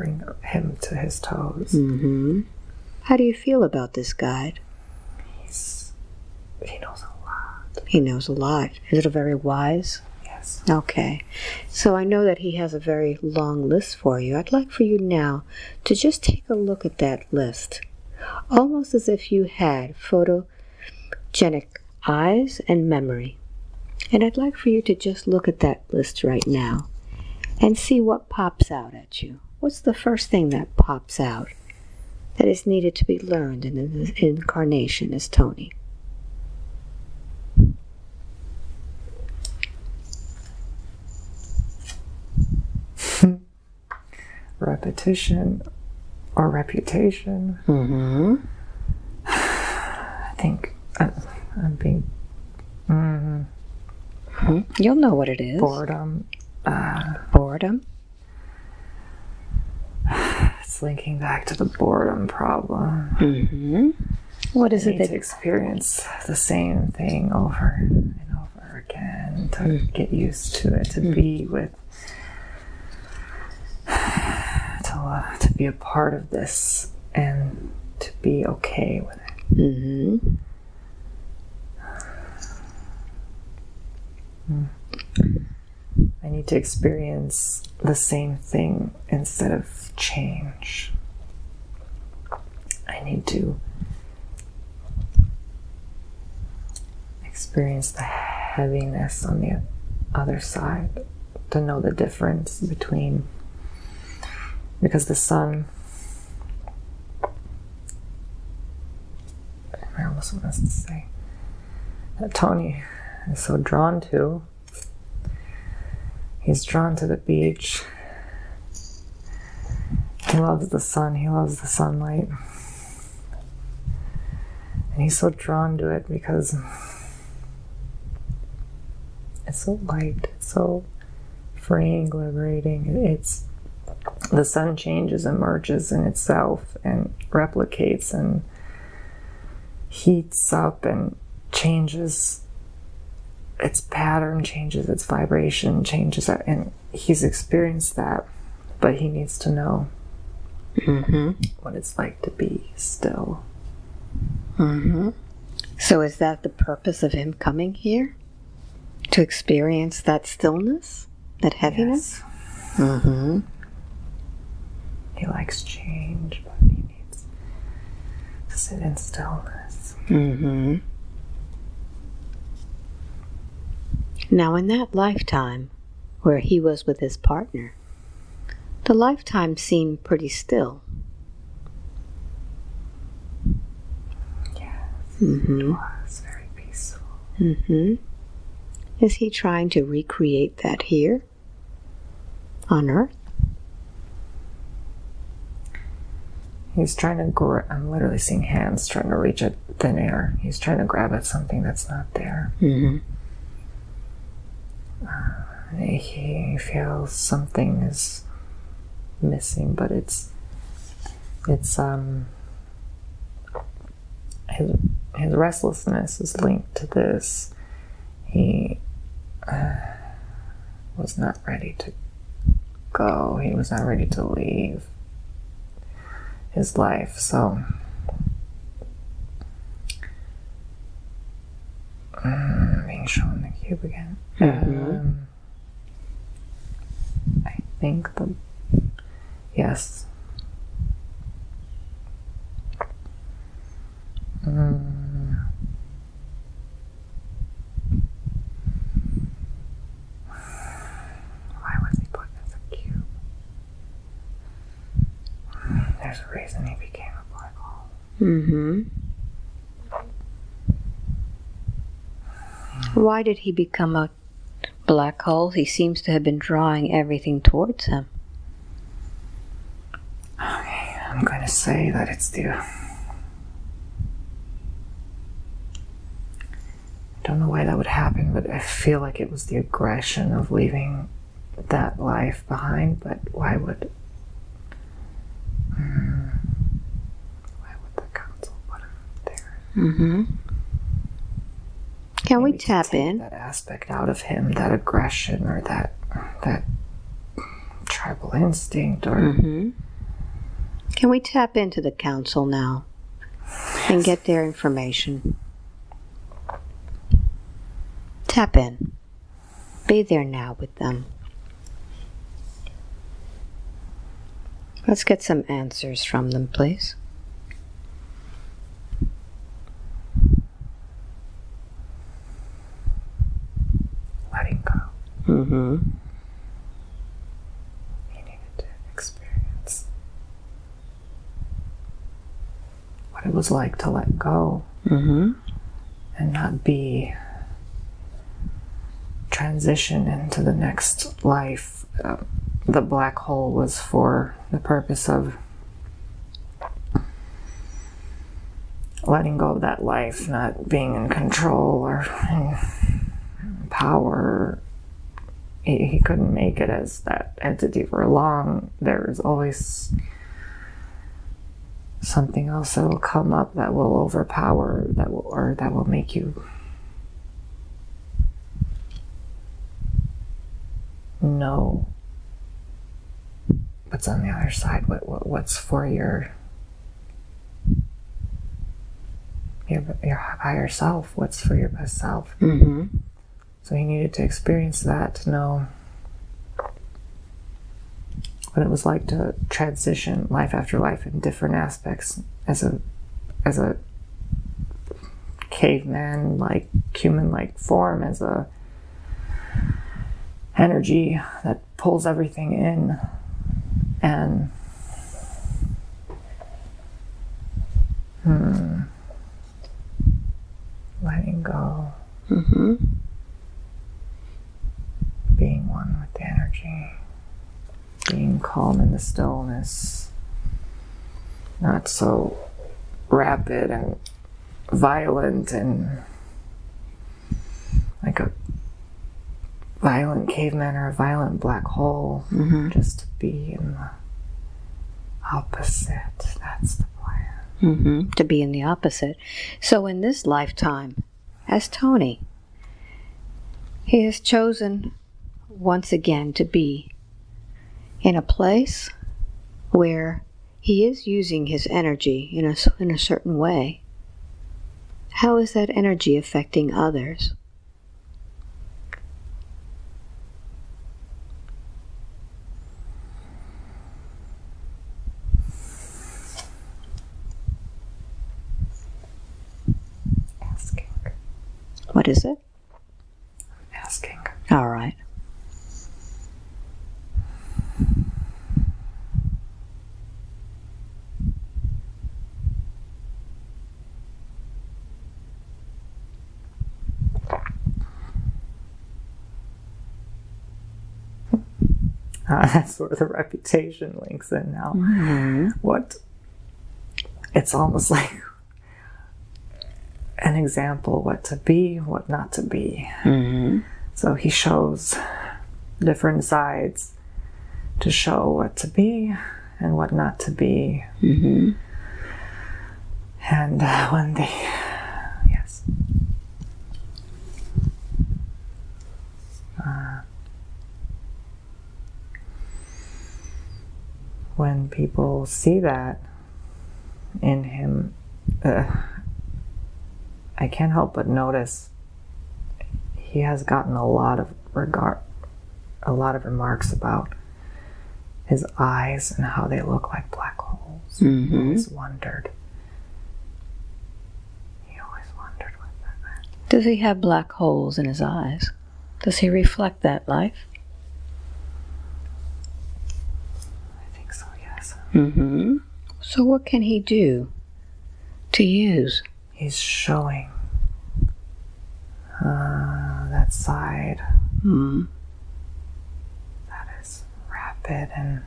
Covering him to his toes. Mm-hmm. How do you feel about this guide? He's he knows a lot. He knows a lot. Is it a very wise? Yes. Okay. So I know that he has a very long list for you. I'd like for you now to just take a look at that list, almost as if you had photogenic eyes and memory. And I'd like for you to just look at that list right now and see what pops out at you. What's the first thing that pops out that is needed to be learned in the incarnation as Tony? Repetition or reputation. Mm-hmm. I think I, I'm being mm, You'll know what it is. boredom. Uh, Boredom. It's linking back to the boredom problem. Mm-hmm. What is I it need that to experience the same thing over and over again to get used to it, to be with, to, uh, to be a part of this and to be okay with it. Mm-hmm. I need to experience the same thing instead of change. I need to experience the heaviness on the other side to know the difference between because the sun I almost want to say that Tony is so drawn to He's drawn to the beach. He loves the sun. He loves the sunlight. And he's so drawn to it because it's so light, it's so freeing, liberating. It's the sun changes and merges in itself and replicates and heats up and changes its pattern changes, its vibration changes, and he's experienced that, but he needs to know Mm-hmm. what it's like to be still. Mm-hmm. So is that the purpose of him coming here? To experience that stillness? That heaviness? Yes. Mm-hmm. He likes change, but he needs to sit in stillness. Mm-hmm. Now in that lifetime where he was with his partner, the lifetime seemed pretty still. Yes, Mm-hmm. it was very peaceful. Mm-hmm. Is he trying to recreate that here on Earth? He's trying to grab, I'm literally seeing hands trying to reach at thin air. He's trying to grab at something that's not there. Mm-hmm. He feels something is missing, but it's it's um his his restlessness is linked to this. He uh, was not ready to go. He was not ready to leave his life. So. Mm, being shown the cube again. Mhm. Um, I think the yes. Mm. Why was he put as a cube? There's a reason he became a black hole. Mm-hmm. Why did he become a black hole? He seems to have been drawing everything towards him. I'm going to say that it's the. I don't know why that would happen, but I feel like it was the aggression of leaving that life behind. But why would. Hmm, why would the council put him there? Mm-hmm. Can we tap in? that aspect out of him, that aggression or that that tribal instinct or Mm-hmm. Can we tap into the council now and get their information? Tap in. Be there now with them. Let's get some answers from them, please. letting go. Mm-hmm. He needed to experience what it was like to let go Mm-hmm. and not be transition into the next life. Uh, the black hole was for the purpose of letting go of that life, not being in control or in power. He, he couldn't make it as that entity for long. There is always something else that will come up that will overpower that will or that will make you. Know what's on the other side? What, what what's for your your your higher self? What's for your best self? Mm-hmm. so he needed to experience that to know what it was like to transition life after life in different aspects as a as a caveman like human like form as a energy that pulls everything in. And hmm letting go. Mm-hmm. being one with the energy, being calm in the stillness, not so rapid and violent and like a violent caveman or a violent black hole, Mm-hmm. just to be in the opposite. That's the plan. Mm-hmm. To be in the opposite. So in this lifetime, as Tony, he has chosen once again to be in a place where he is using his energy in a, in a certain way. How is that energy affecting others? Asking. What is it? Asking. All right. Uh, that's where the reputation links in now. Mm-hmm. what it's almost like an example what to be what not to be Mm-hmm. so he shows different sides to show what to be and what not to be Mm-hmm. and uh, when they yes uh, when people see that in him uh, i can't help but notice he has gotten a lot of regard a lot of remarks about his eyes and how they look like black holes he always wondered he always wondered what that meant Does he have black holes in his eyes? Does he reflect that life? i think so yes Mm-hmm. So what can he do to use? He's showing uh, that side Hmm. that is rapid and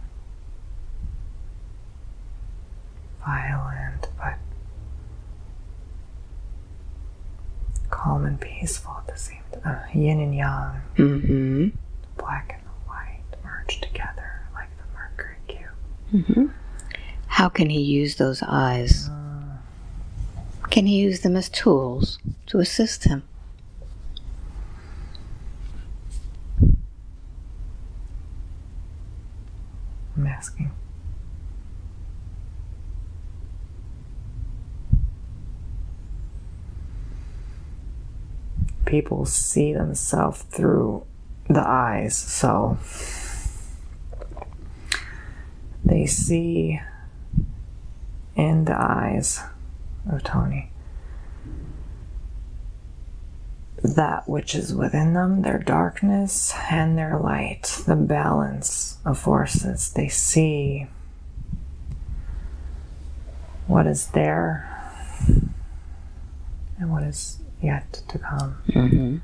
violent, but calm and peaceful at the same time. Uh, yin and yang, Mm-hmm. black and the white merge together like the Mercury cube. Mm-hmm. How can he use those eyes? Can he use them as tools to assist him? I'm asking. People see themselves through the eyes, so they see in the eyes of Tony that which is within them, their darkness and their light, the balance of forces. They see what is there and what is yet to come. Mm-hmm.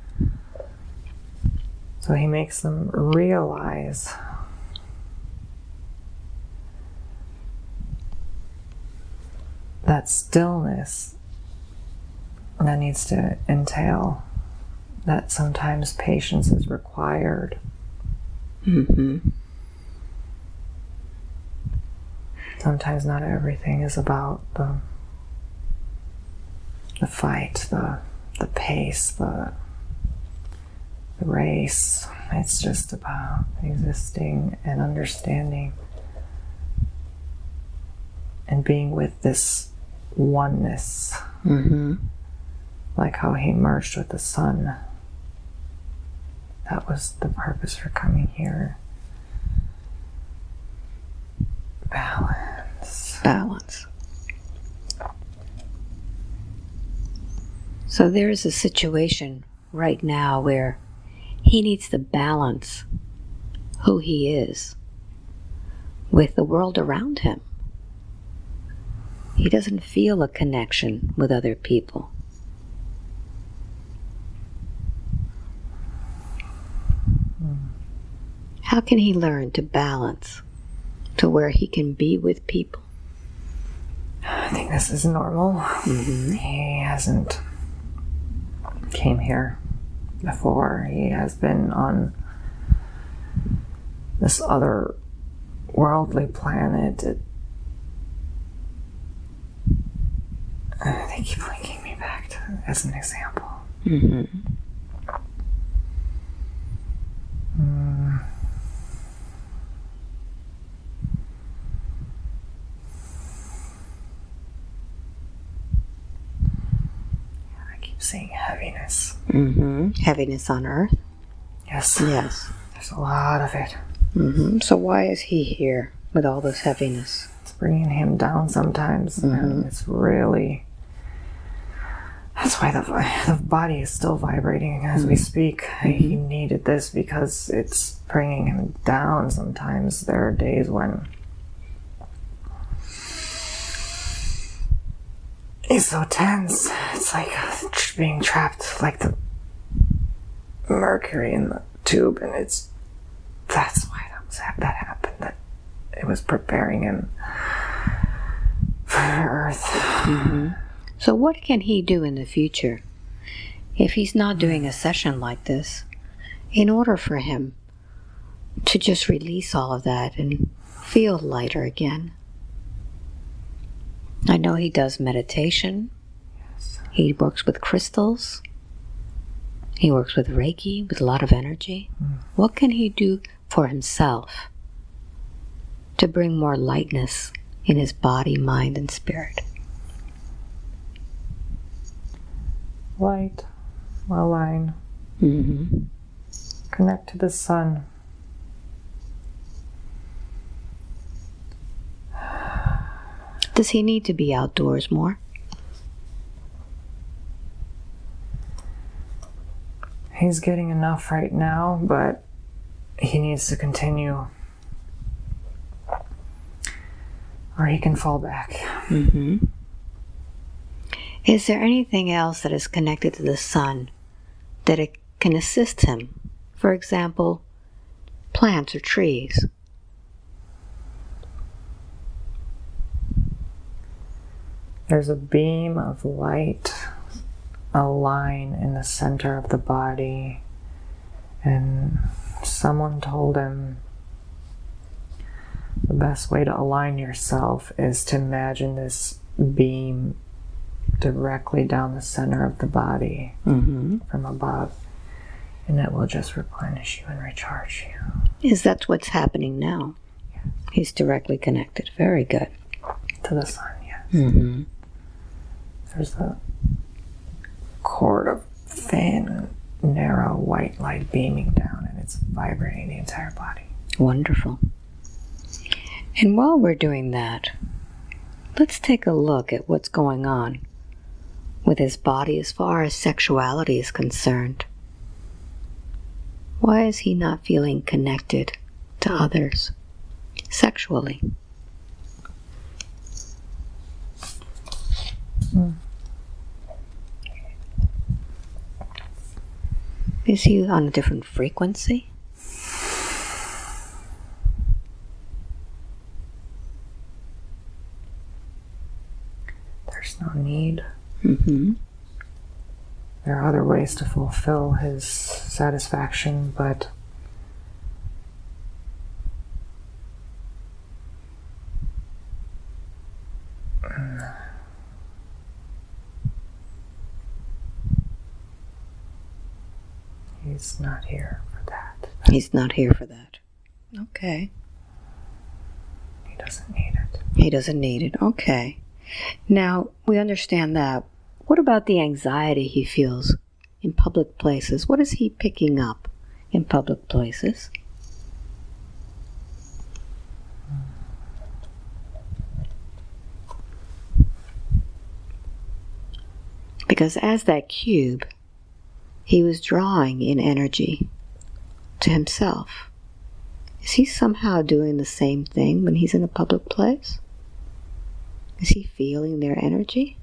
So he makes them realize that stillness that needs to entail that sometimes patience is required. Mm-hmm. Sometimes not everything is about the the fight, the the pace, the the race. It's just about existing and understanding and being with this oneness, Mm-hmm. like how he merged with the sun. That was the purpose for coming here. Balance. Balance. So there is a situation right now where he needs to balance who he is with the world around him. He doesn't feel a connection with other people. How can he learn to balance to where he can be with people? I think this is normal. Mm-hmm. He hasn't came here before. He has been on this other worldly planet. It, Uh, they keep linking me back to as an example. Mm-hmm. Mm. I keep saying heaviness. Mm-hmm. Heaviness on earth? Yes, Yes. there's a lot of it. Mm-hmm. So why is he here with all this heaviness? It's bringing him down sometimes, and it's really. That's why the, the body is still vibrating as we mm-hmm. speak. He mm-hmm. needed this because it's bringing him down. Sometimes there are days when he's so tense. It's like being trapped like the mercury in the tube, and it's that's why that was that happened. That it was preparing him for Earth. Mm-hmm. So what can he do in the future if he's not doing a session like this in order for him to just release all of that and feel lighter again? I know he does meditation. He works with crystals. He works with Reiki with a lot of energy. What can he do for himself to bring more lightness in his body, mind, and spirit? Light, align, Mm-hmm. connect to the sun. Does he need to be outdoors more? He's getting enough right now, but he needs to continue. Or he can fall back. Mm-hmm. Is there anything else that is connected to the sun that it can assist him? For example, plants or trees? There's a beam of light, a line in the center of the body, and someone told him the best way to align yourself is to imagine this beam directly down the center of the body Mm-hmm. from above, and it will just replenish you and recharge you. Is that what's happening now? He's directly connected. Very good. To the sun, yes. Mm-hmm. There's a cord of thin, narrow white light beaming down, and it's vibrating the entire body. Wonderful. And while we're doing that, let's take a look at what's going on with his body as far as sexuality is concerned. Why is he not feeling connected to others sexually? Hmm. Is he on a different frequency? There's no need. Mm-hmm. There are other ways to fulfill his satisfaction, but he's not here for that. He's not here for that. Okay. He doesn't need it. He doesn't need it. Okay. Now, we understand that. What about the anxiety he feels in public places? What is he picking up in public places? Because as that cube, he was drawing in energy to himself. Is he somehow doing the same thing when he's in a public place? Is he feeling their energy?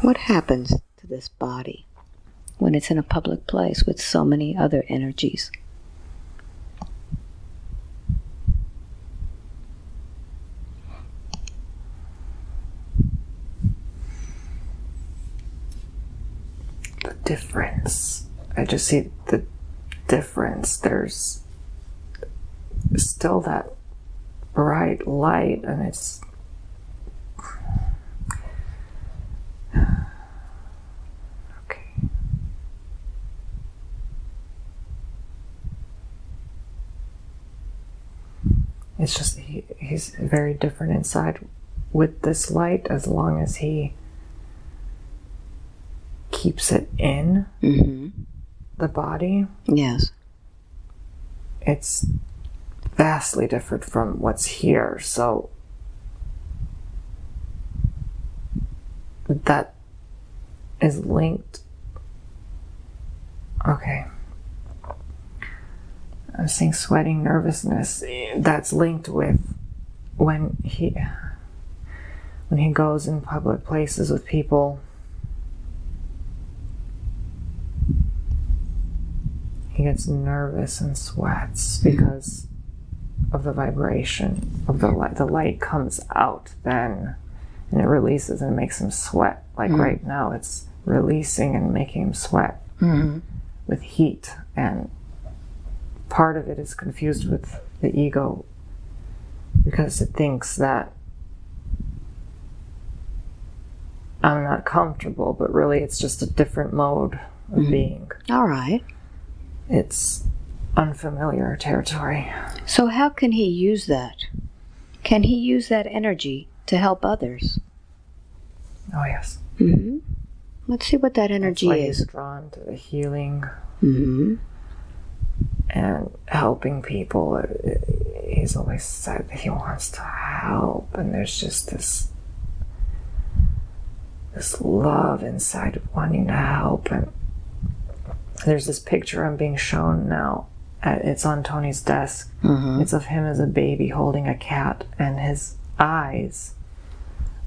What happens to this body when it's in a public place with so many other energies? Difference. I just see the difference. There's still that bright light, and it's okay. It's just he, he's very different inside with this light as long as he keeps it in Mm-hmm. the body. Yes. It's vastly different from what's here. So that is linked. Okay. I'm seeing sweating nervousness. That's linked with when he when he goes in public places with people. He gets nervous and sweats because of the vibration of the light. The light comes out then and it releases and makes him sweat. Like right now, it's releasing and making him sweat Mm-hmm. with heat. And part of it is confused with the ego because it thinks that I'm not comfortable, but really it's just a different mode of being. All right. It's unfamiliar territory. So, how can he use that? Can he use that energy to help others? Oh, yes. Mm-hmm. Let's see what that energy is. he's drawn to the healing Mm-hmm. and helping people. He's always said that he wants to help, and there's just this this love inside of wanting to help, and there's this picture I'm being shown now. At, it's on Tony's desk. Mm-hmm. It's of him as a baby holding a cat, and his eyes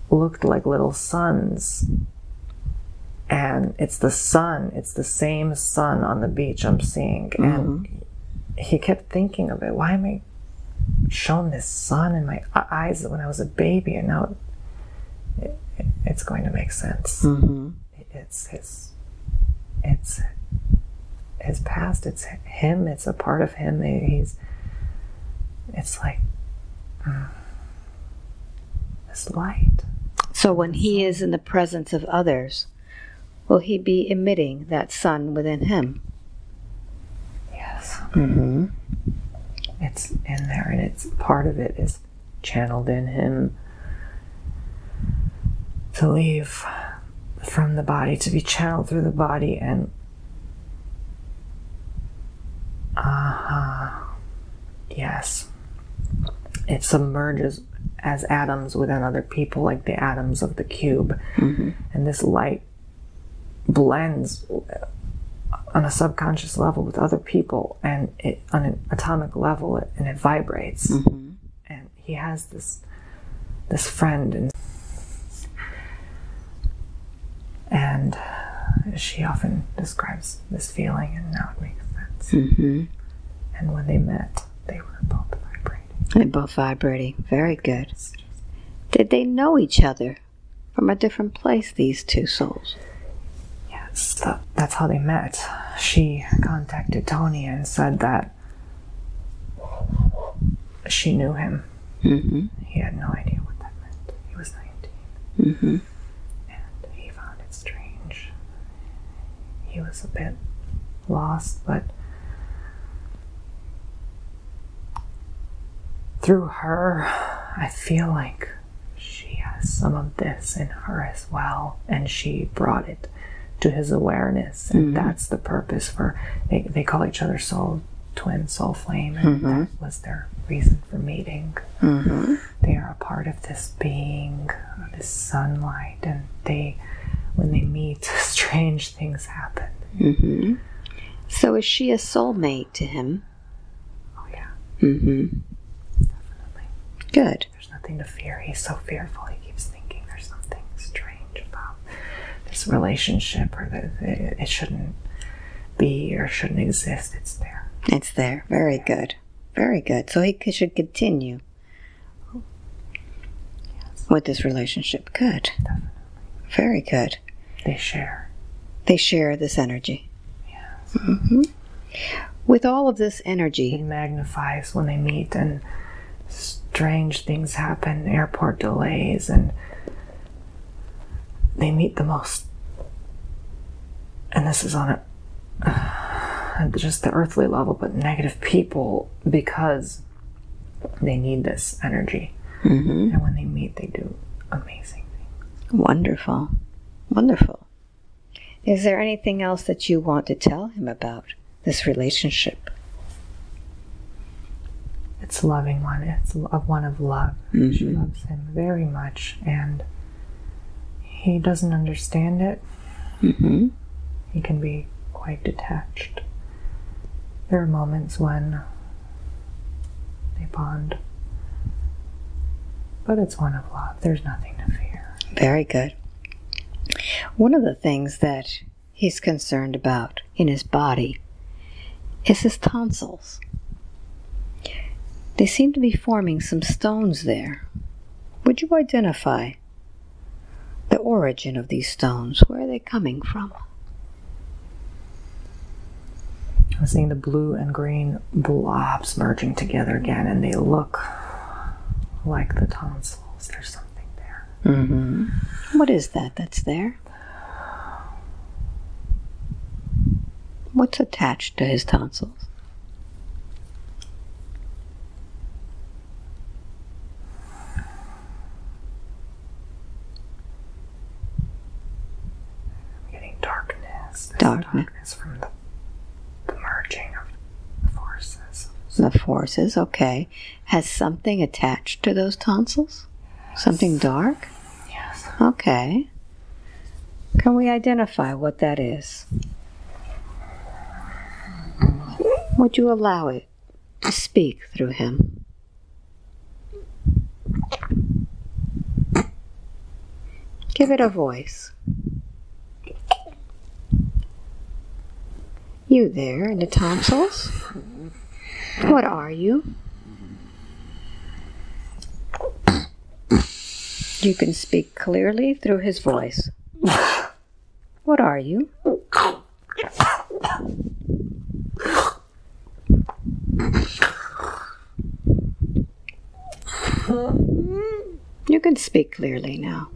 looked like little suns. And it's the sun, it's the same sun on the beach I'm seeing. And he kept thinking of it. Why am I shown this sun in my eyes when I was a baby? And now it, it, it's going to make sense. Mm-hmm. It's his, it's his past. It's him. It's a part of him. He's, it's like mm, this light. So when he is in the presence of others, will he be emitting that sun within him? Yes. Mm-hmm. it's in there and it's part of it is channeled in him to leave from the body to be channeled through the body and uh-huh. Yes. It submerges as atoms within other people like the atoms of the cube. Mm-hmm. And this light blends uh, on a subconscious level with other people and it on an atomic level it, and it vibrates. Mm-hmm. And he has this this friend and and she often describes this feeling and now it makes Mm-hmm. and when they met they were both vibrating They're both vibrating. Very good. Did they know each other from a different place, these two souls? yes that, that's how they met she contacted tony and said that she knew him Mm-hmm. he had no idea what that meant he was 19 Mm-hmm. and he found it strange. He was a bit lost, but through her, I feel like she has some of this in her as well, and she brought it to his awareness, and that's the purpose for. They, they call each other soul twin, soul flame, and that was their reason for meeting Mm-hmm. they are a part of this being, this sunlight, and they, when they meet, strange things happen. Mm-hmm. So is she a soulmate to him? Oh yeah, Mm-hmm. Good. there's nothing to fear. He's so fearful. He keeps thinking there's something strange about this relationship, or that it it shouldn't be or shouldn't exist. It's there. It's there. Very good. Very good. So he should continue with this relationship. Good. Very good. They share. They share this energy. Yes. Mm-hmm. With all of this He energy, magnifies when they meet, and strange things happen. Airport delays, and they meet the most. And this is on a just the earthly level, but negative people because they need this energy. hmm And when they meet, they do amazing things. wonderful. Wonderful. Is there anything else that you want to tell him about this relationship? It's a loving one. It's a one of love. She loves him very much, and he doesn't understand it. Mm-hmm. He can be quite detached. There are moments when they bond, but it's one of love. There's nothing to fear. Very good. One of the things that he's concerned about in his body is his tonsils. They seem to be forming some stones there. Would you identify the origin of these stones? Where are they coming from? I'm seeing the blue and green blobs merging together again, and they look like the tonsils. There's something there. Mm-hmm. What is that that's there? What's attached to his tonsils? I'm getting darkness. There's Darkness. darkness from the, the merging of the forces. The forces, okay. Has something attached to those tonsils? Something dark? Yes. Okay. Can we identify what that is? Would you allow it to speak through him? Give it a voice. You there in the tonsils? What are you? You can speak clearly through his voice. What are you? You can speak clearly now.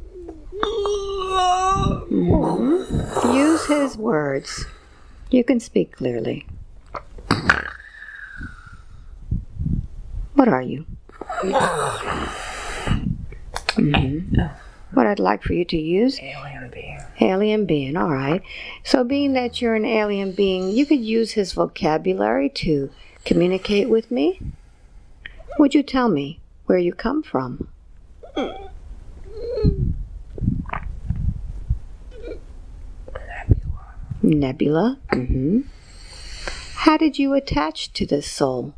Mhm. Use his words. You can speak clearly. What are you? Mhm. What I'd like for you to use Alien being. Alien being, all right. So, being that you're an alien being, you could use his vocabulary to communicate with me. Would you tell me where you come from? Nebula. hmm How did you attach to this soul?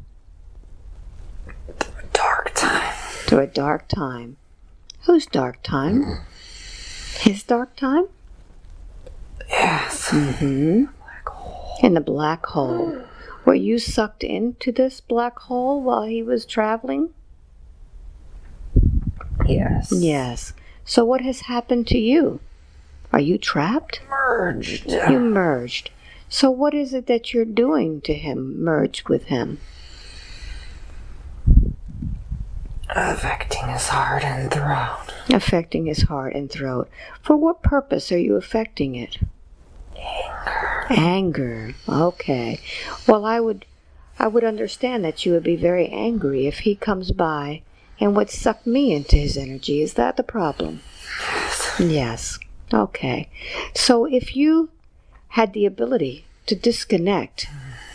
Dark time. Through a dark time. Whose dark time? His dark time? Yes. hmm Black hole. In the black hole. Were you sucked into this black hole while he was traveling? Yes. Yes. So what has happened to you? Are you trapped? Merged. You merged. So what is it that you're doing to him, merged with him? Affecting his heart and throat. Affecting his heart and throat. For what purpose are you affecting it? Anger. Anger. Okay. Well, I would I would understand that you would be very angry if he comes by and would suck me into his energy. Is that the problem? Yes. Yes. Okay. So if you had the ability to disconnect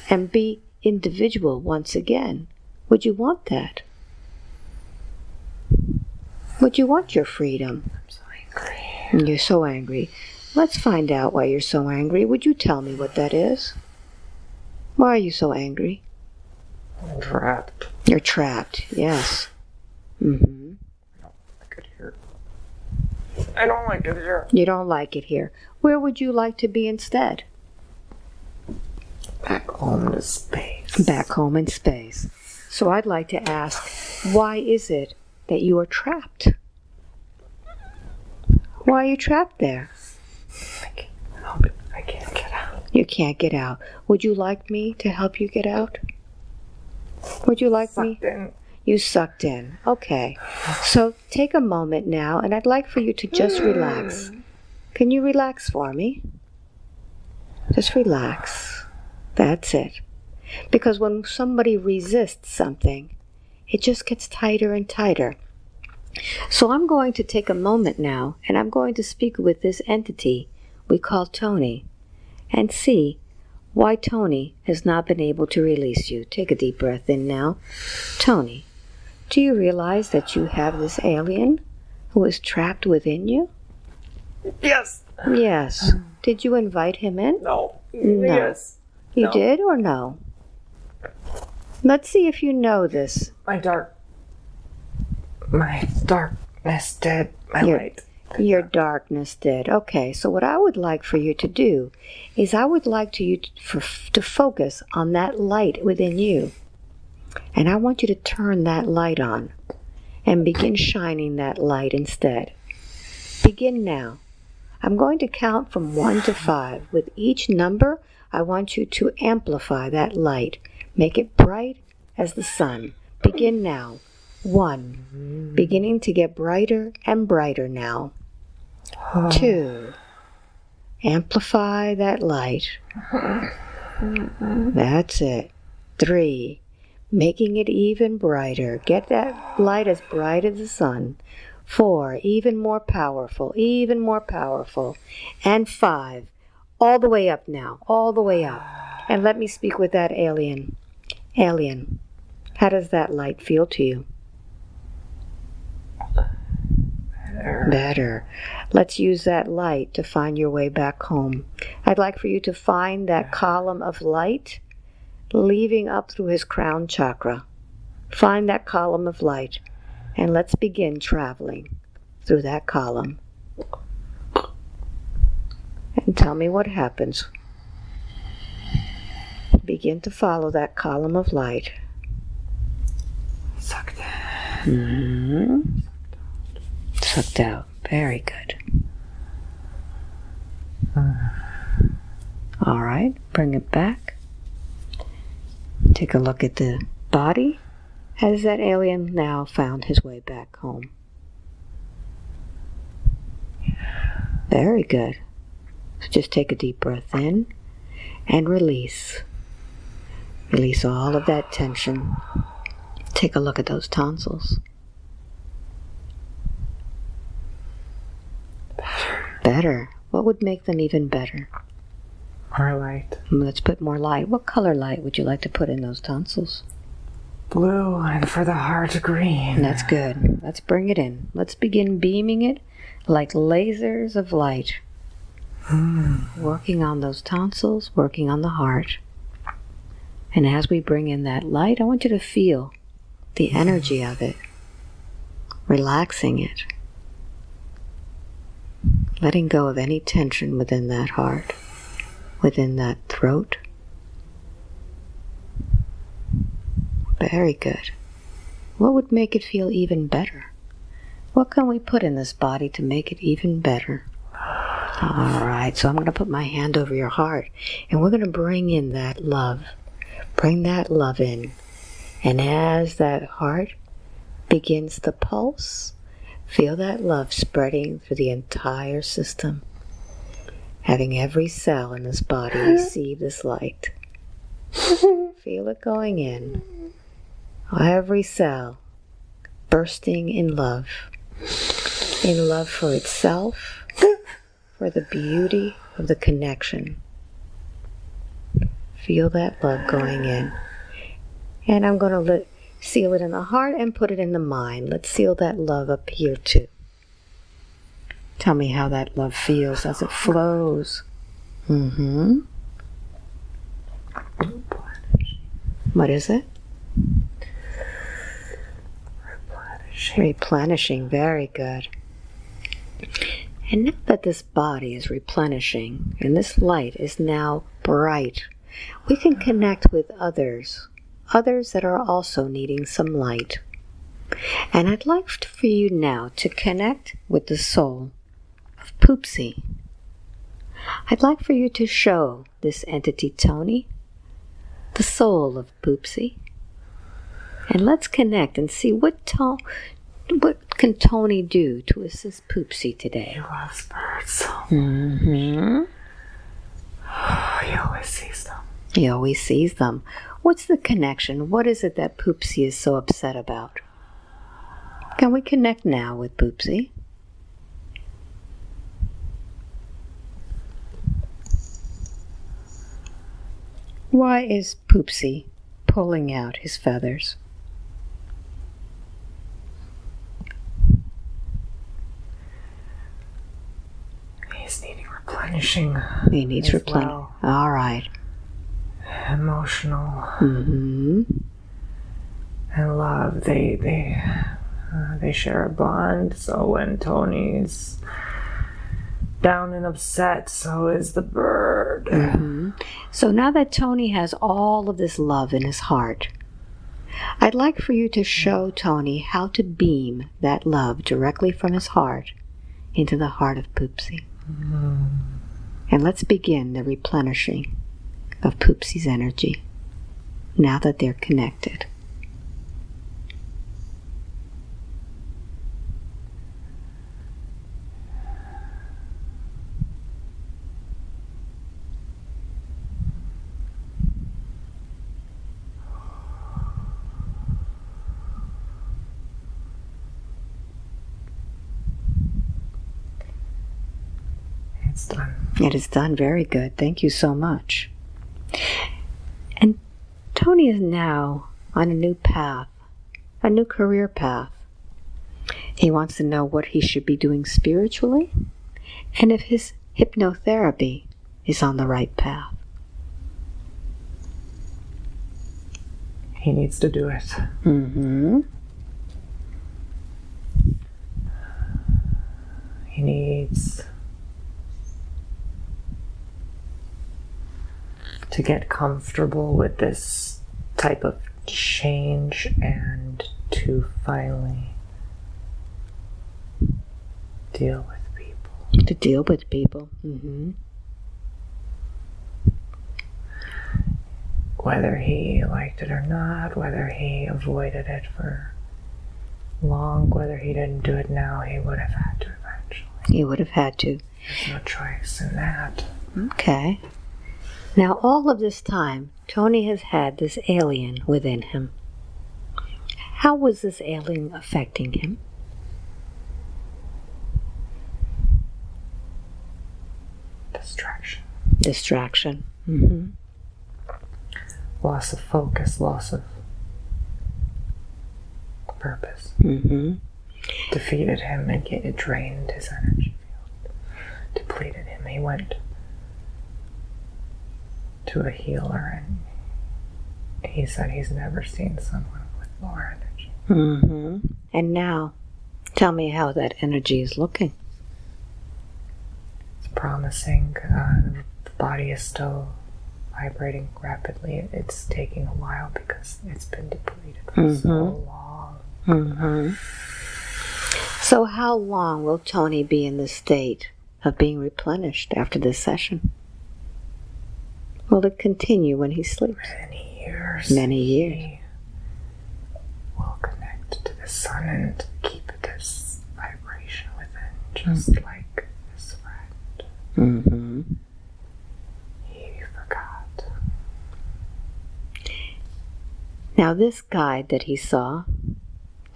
and be individual once again, would you want that? Would you want your freedom? I'm so angry. You're so angry. Let's find out why you're so angry. Would you tell me what that is? Why are you so angry? I'm trapped. You're trapped. Yes. Mm-hmm. I could hear. I don't like it here. You don't like it here. Where would you like to be instead? Back home to space. Back home in space. So I'd like to ask, why is it that you are trapped? Why are you trapped there? I can't help it. I can't get out. You can't get out. Would you like me to help you get out? Would you like me? In. You sucked in. Okay. So take a moment now, and I'd like for you to just relax. Can you relax for me? Just relax. That's it. Because when somebody resists something, it just gets tighter and tighter. So I'm going to take a moment now, and I'm going to speak with this entity we call Tony and see why Tony has not been able to release you. Take a deep breath in now. Tony, do you realize that you have this alien who is trapped within you? Yes. Yes. Did you invite him in? No. No. Yes. You No. did or no? Let's see if you know this. My dark. My darkness dead. My Your- light. Your darkness did. Okay, so what I would like for you to do is I would like to you to, for, to focus on that light within you. And I want you to turn that light on and begin shining that light instead. Begin now. I'm going to count from 1 to 5. With each number, I want you to amplify that light. Make it bright as the sun. Begin now. 1. Beginning to get brighter and brighter now. Two, amplify that light. That's it. Three, making it even brighter. Get that light as bright as the sun. Four, even more powerful, even more powerful. And five, all the way up now, all the way up. And let me speak with that alien. Alien, how does that light feel to you? There. Better. Let's use that light to find your way back home. I'd like for you to find that column of light leaving up through his crown chakra. Find that column of light, and let's begin traveling through that column. And tell me what happens. Begin to follow that column of light. Sucked in. hmm Sucked out. Very good. All right, bring it back. Take a look at the body. Has that alien now found his way back home? Very good. So just take a deep breath in and release. Release all of that tension. Take a look at those tonsils. Better. What would make them even better? More light. Let's put more light. What color light would you like to put in those tonsils? Blue, and for the heart, green. That's good. Let's bring it in. Let's begin beaming it like lasers of light. Hmm. Working on those tonsils, working on the heart. And as we bring in that light, I want you to feel the energy of it, relaxing it, letting go of any tension within that heart, within that throat. Very good. What would make it feel even better? What can we put in this body to make it even better? All right, so I'm going to put my hand over your heart and we're going to bring in that love. Bring that love in. And as that heart begins to pulse, feel that love spreading through the entire system, having every cell in this body receive this light. Feel it going in. Every cell bursting in love. In love for itself, for the beauty of the connection. Feel that love going in. And I'm going to let, seal it in the heart and put it in the mind. Let's seal that love up here too. Tell me how that love feels as it flows. Mm-hmm. What is it? Replenishing, Replenishing. very good. And now that this body is replenishing and this light is now bright, we can connect with others, others that are also needing some light. And I'd like for you now to connect with the soul Poopsie. I'd like for you to show this entity, Tony, the soul of Poopsie. And let's connect and see what to- what can Tony do to assist Poopsie today. He loves birds. Mm-hmm. He always sees them. He always sees them. What's the connection? What is it that Poopsie is so upset about? Can we connect now with Poopsie? Why is Poopsie pulling out his feathers? He's needing replenishing. He needs replenishing. well. All right. Emotional Mm-hmm. and love. They they uh, they share a bond. So when Tony's down and upset, so is the bird. Mm-hmm. So now that Tony has all of this love in his heart, I'd like for you to show Tony how to beam that love directly from his heart into the heart of Poopsie. And let's begin the replenishing of Poopsie's energy now that they're connected. It's done. It is done very good. Thank you so much. And Tony is now on a new path, a new career path. He wants to know what he should be doing spiritually and if his hypnotherapy is on the right path. He needs to do it. Mm-hmm. He needs to get comfortable with this type of change and to finally deal with people. To deal with people. Mm-hmm. Whether he liked it or not, whether he avoided it for long, whether he didn't do it now, he would have had to eventually. He would have had to. There's no choice in that. Okay. Now, all of this time, Tony has had this alien within him. How was this alien affecting him? Distraction. Distraction. Mm-hmm. Loss of focus, loss of purpose. Mm-hmm. Defeated him and it drained his energy field. Depleted him. He went to a healer and he said he's never seen someone with more energy. Mm-hmm. And now, tell me how that energy is looking. It's promising. Uh, the body is still vibrating rapidly. It's taking a while because it's been depleted for so Mhm. long. Mm-hmm. So, how long will Tony be in this state of being replenished after this session? Will it continue when he sleeps? Many years. Many years. Will connect to the sun and keep this vibration within, just like his friend. Mm-hmm. He forgot. Now, this guide that he saw,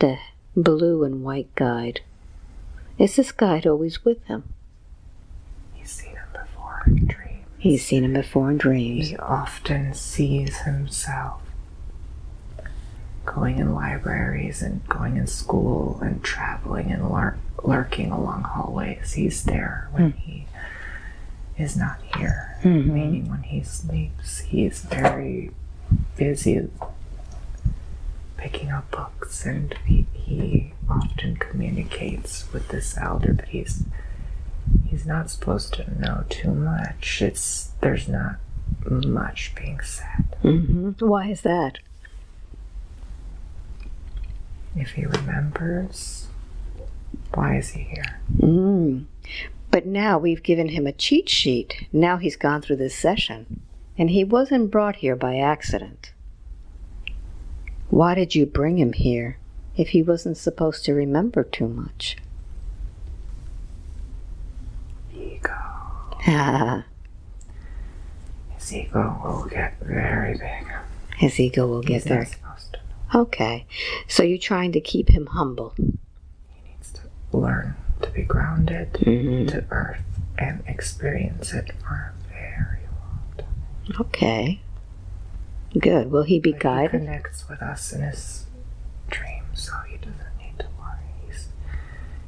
the blue and white guide, is this guide always with him? He's seen him before. He's seen him before in dreams. He often sees himself going in libraries and going in school and traveling and lur- lurking along hallways. He's there when he is not here, Mhm. meaning when he sleeps. He's very busy picking up books and he, he often communicates with this elder, but he's he's not supposed to know too much. It's there's not much being said. hmm Why is that? If he remembers, why is he here? Mm. But now we've given him a cheat sheet. Now he's gone through this session. And he wasn't brought here by accident. Why did you bring him here if he wasn't supposed to remember too much? Ego. Ah, His ego will get very big. his ego will get He's there. supposed to know. Okay, so you're trying to keep him humble. He needs to learn to be grounded Mhm. to earth and experience it for a very long time. Okay. Good. Will he be But He guided? connects with us in his dreams, so he doesn't need to worry. He's,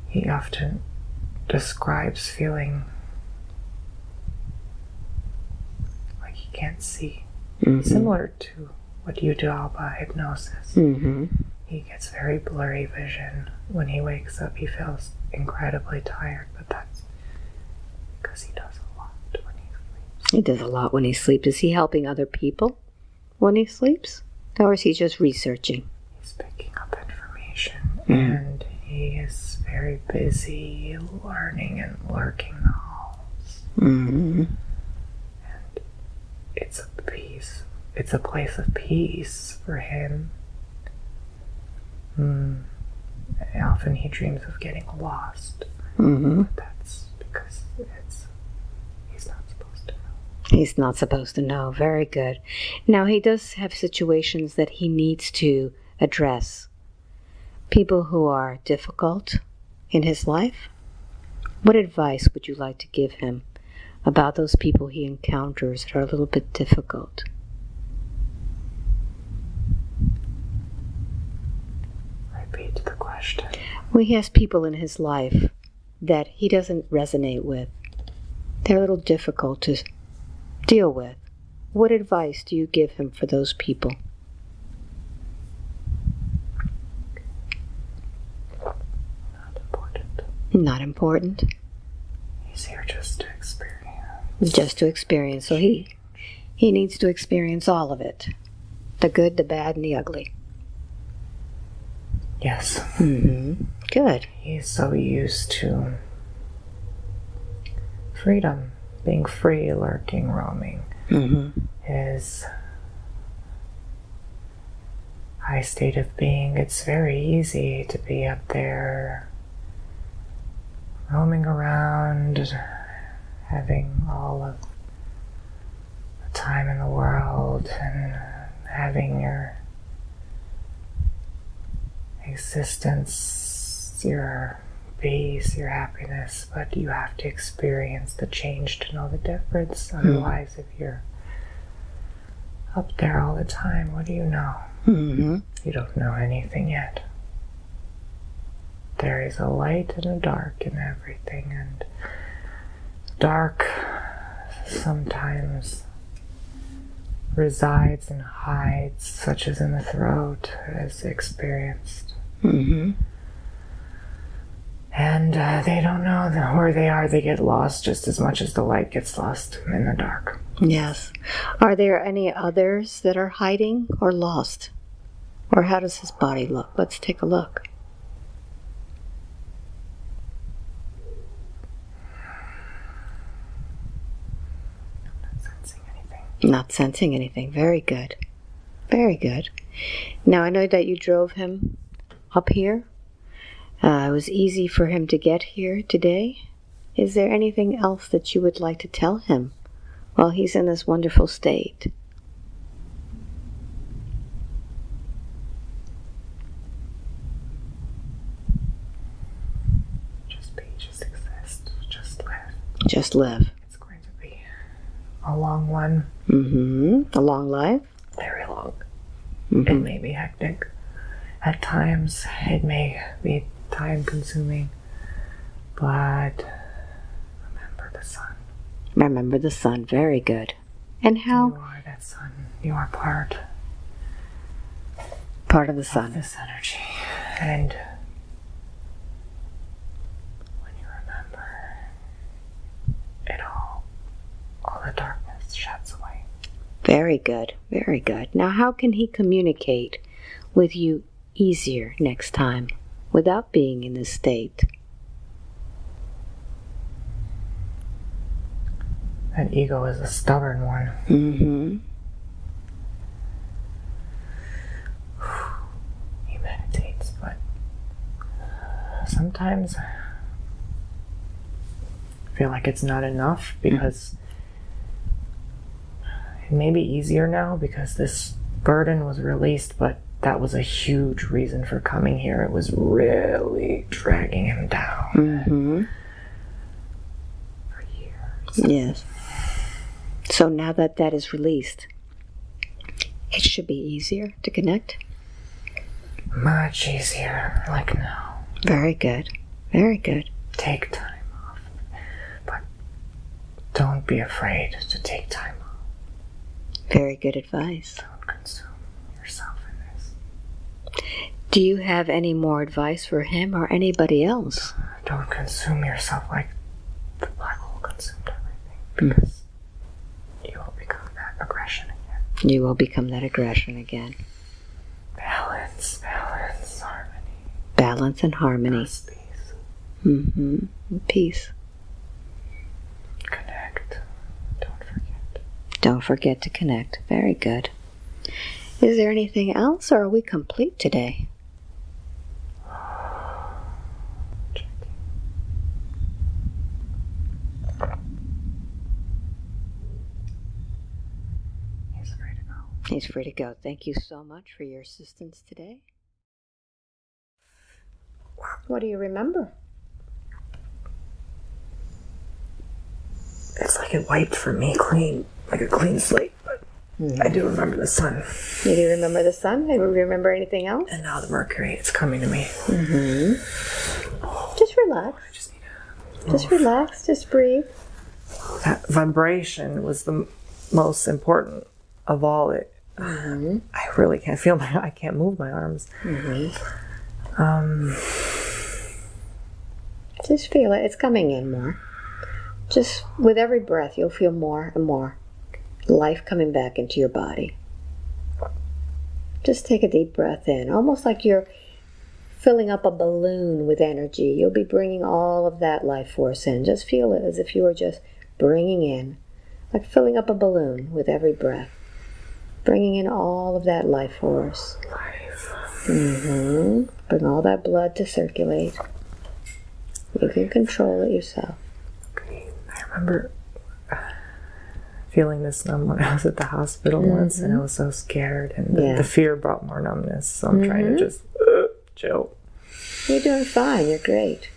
he often describes feeling like he can't see, Mhm. similar to what you do all by hypnosis. Mhm. He gets very blurry vision. When he wakes up, he feels incredibly tired, but that's because he does a lot when he sleeps. He does a lot when he sleeps. Is he helping other people when he sleeps? Or is he just researching? He's picking up information Mm. and he is very busy learning and lurking the halls. Mm-hmm. It's a peace. It's a place of peace for him. Mm. Often he dreams of getting lost. Mm-hmm. But that's because it's he's not supposed to know. He's not supposed to know. Very good. Now, he does have situations that he needs to address. People who are difficult in his life. What advice would you like to give him about those people he encounters that are a little bit difficult. Repeat the question. Well, he has people in his life that he doesn't resonate with. They're a little difficult to deal with. What advice do you give him for those people? Not important. Not important. He's here just to experience. Just to experience. So he he needs to experience all of it. The good, the bad, and the ugly. Yes. Mm-hmm. Good. He's so used to freedom, being free, lurking, roaming. Mm-hmm. His high state of being, it's very easy to be up there roaming around, having all of the time in the world and having your existence, your peace, your happiness, but you have to experience the change to know the difference. Otherwise, if you're up there all the time, what do you know? Mm-hmm. You don't know anything yet. There is a light and a dark in everything, and dark sometimes resides and hides, such as in the throat, as experienced. Mm-hmm. And uh, they don't know where they are. They get lost just as much as the light gets lost in the dark. Yes. Are there any others that are hiding or lost? Or how does his body look? Let's take a look. Not sensing anything. Not sensing anything. Very good. Very good. Now I know that you drove him up here. Uh, it was easy for him to get here today. Is there anything else that you would like to tell him while he's in this wonderful state? Just be, just exist, just live. Just live. It's going to be a long one, Mm-hmm. A long life. very long. Mhm. It may be hectic. At times, it may be time consuming. But remember the sun. Remember the sun. Very good. And You how are that sun. You are part part of the of sun. this energy. And when you remember it all, all the darkness shuts away. Very good. Very good. Now, how can he communicate with you easier next time without being in this state? That ego is a stubborn one. Mm-hmm. He meditates, but sometimes I feel like it's not enough because it may be easier now because this burden was released, but that was a huge reason for coming here. It was really dragging him down Mm-hmm. for years. Yes. So now that that is released, it should be easier to connect. Much easier, like now. Very good. Very good. Take time off. But don't be afraid to take time off. Very good advice. Don't consume yourself in this. Do you have any more advice for him or anybody else? Don't consume yourself like the black hole consumed everything. Because you will become that aggression again. You will become that aggression again. Balance, balance, harmony, Balance and harmony. peace, peace. Mm-hmm. Peace. Connect. Don't forget. Don't forget to connect. Very good. Is there anything else, or are we complete today? He's free to go. He's free to go. Thank you so much for your assistance today. What do you remember? It's like it wiped for me clean, like a clean slate. But I do remember the sun. You do remember the sun? Do you remember anything else? And now the mercury, it's coming to me. Mm-hmm. Just relax. I just need Just relax. Just breathe. that vibration was the m- most important of all. It, mm-hmm. I really can't feel my, I can't move my arms. Mm-hmm. Um, Just feel it. It's coming in more. Just with every breath, you'll feel more and more life coming back into your body. Just take a deep breath in, almost like you're filling up a balloon with energy. You'll be bringing all of that life force in. Just feel it as if you were just bringing in, like filling up a balloon with every breath. Bringing in all of that life force. Life. hmm Bring all that blood to circulate. You can control it yourself. Remember feeling this numb when I was at the hospital once, and I was so scared, and the, Yeah. the fear brought more numbness. So I'm trying to just uh, chill. You're doing fine. You're great.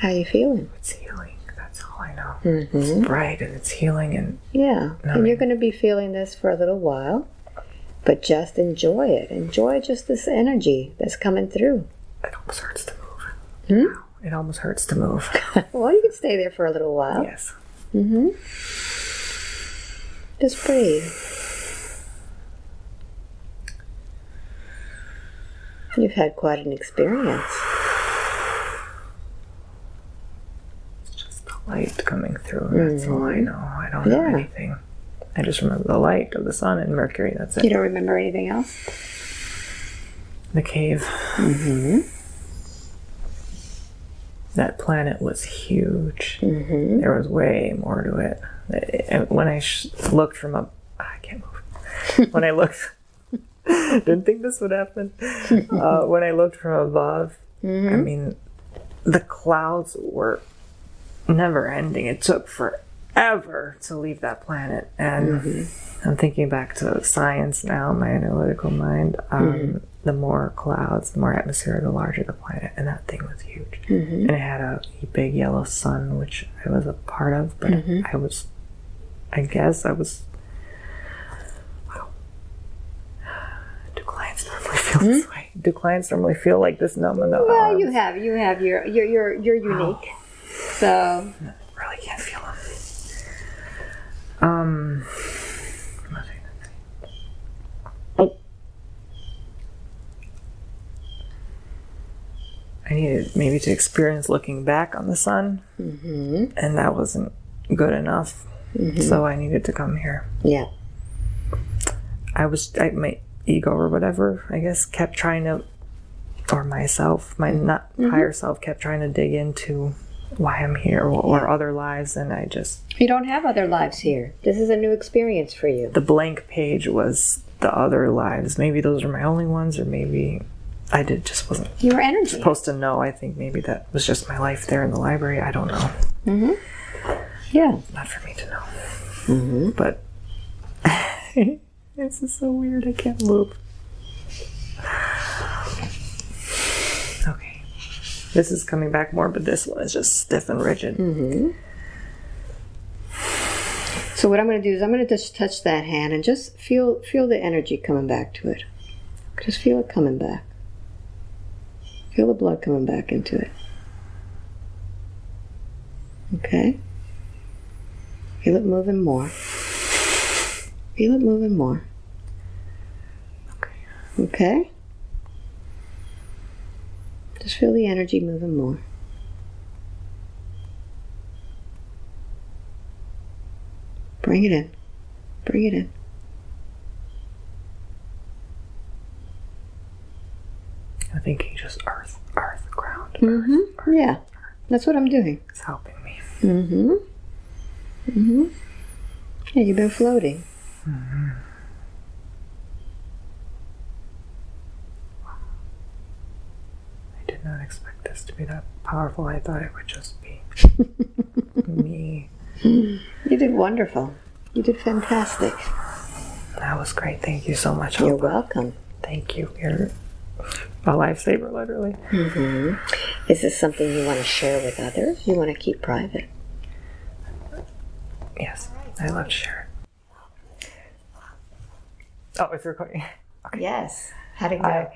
How you feeling? It's healing. That's all I know. Mm-hmm. It's bright and it's healing, and Yeah, and you're going to be feeling this for a little while, but just enjoy it. Enjoy just this energy that's coming through. it almost hurts to move. Hmm? It almost hurts to move. well, you can stay there for a little while. yes. Mm-hmm. Just breathe. You've had quite an experience. It's just the light coming through. That's all I know. I don't know Mm-hmm. Anything. I just remember the light of the sun and Mercury. That's it. You don't remember anything else? The cave. Mm-hmm. That planet was huge. Mm-hmm. There was way more to it. And When I sh- looked from up, I can't move. when I looked, didn't think this would happen. Uh, when I looked from above, I mean, the clouds were never ending. It took forever to leave that planet. And I'm thinking back to science now, my analytical mind. Um, The more clouds, the more atmosphere, the larger the planet. And that thing was huge. Mm-hmm. And it had a big yellow sun, which I was a part of, but mm-hmm. I was, I guess I was. Wow. Do clients normally feel this hmm? way? Do clients normally feel like this numb in the Well, arms? you have you have your you're you're you're oh. unique. So really can't feel them. Um. let's see, let's see. Oh. I needed maybe to experience looking back on the sun, mhm. and that wasn't good enough. Mm-hmm. So I needed to come here. yeah. I was, I, my ego or whatever, I guess, kept trying to, or myself, my mm-hmm. not mm-hmm. higher self, kept trying to dig into why I'm here or, or other lives, and I just You don't have other lives here. This is a new experience for you. the blank page was the other lives. Maybe those are my only ones, or maybe I did just wasn't Your energy. supposed to know. I think maybe that was just my life there in the library. I don't know. Mm-hmm. Yeah. Not for me to know. But this is so weird. I can't move. Okay. This is coming back more, but this one is just stiff and rigid. So what I'm going to do is I'm going to just touch that hand and just feel feel the energy coming back to it. Just feel it coming back. Feel the blood coming back into it. Okay. Feel it moving more. Feel it moving more. Okay. Okay? Just feel the energy moving more. Bring it in. Bring it in. Thinking just earth, earth, ground. Mm-hmm. Yeah. That's what I'm doing. It's helping me. Mm-hmm. Mm-hmm. Yeah, you've been floating. I did not expect this to be that powerful. I thought it would just be me. You did wonderful. You did fantastic. That was great. Thank you so much. You're Hope. welcome. Thank you. You're a lifesaver, literally. Mm-hmm. Is this something you want to share with others? You want to keep private? Yes, I love to share. Oh, it's recording. Yes. How'd it I,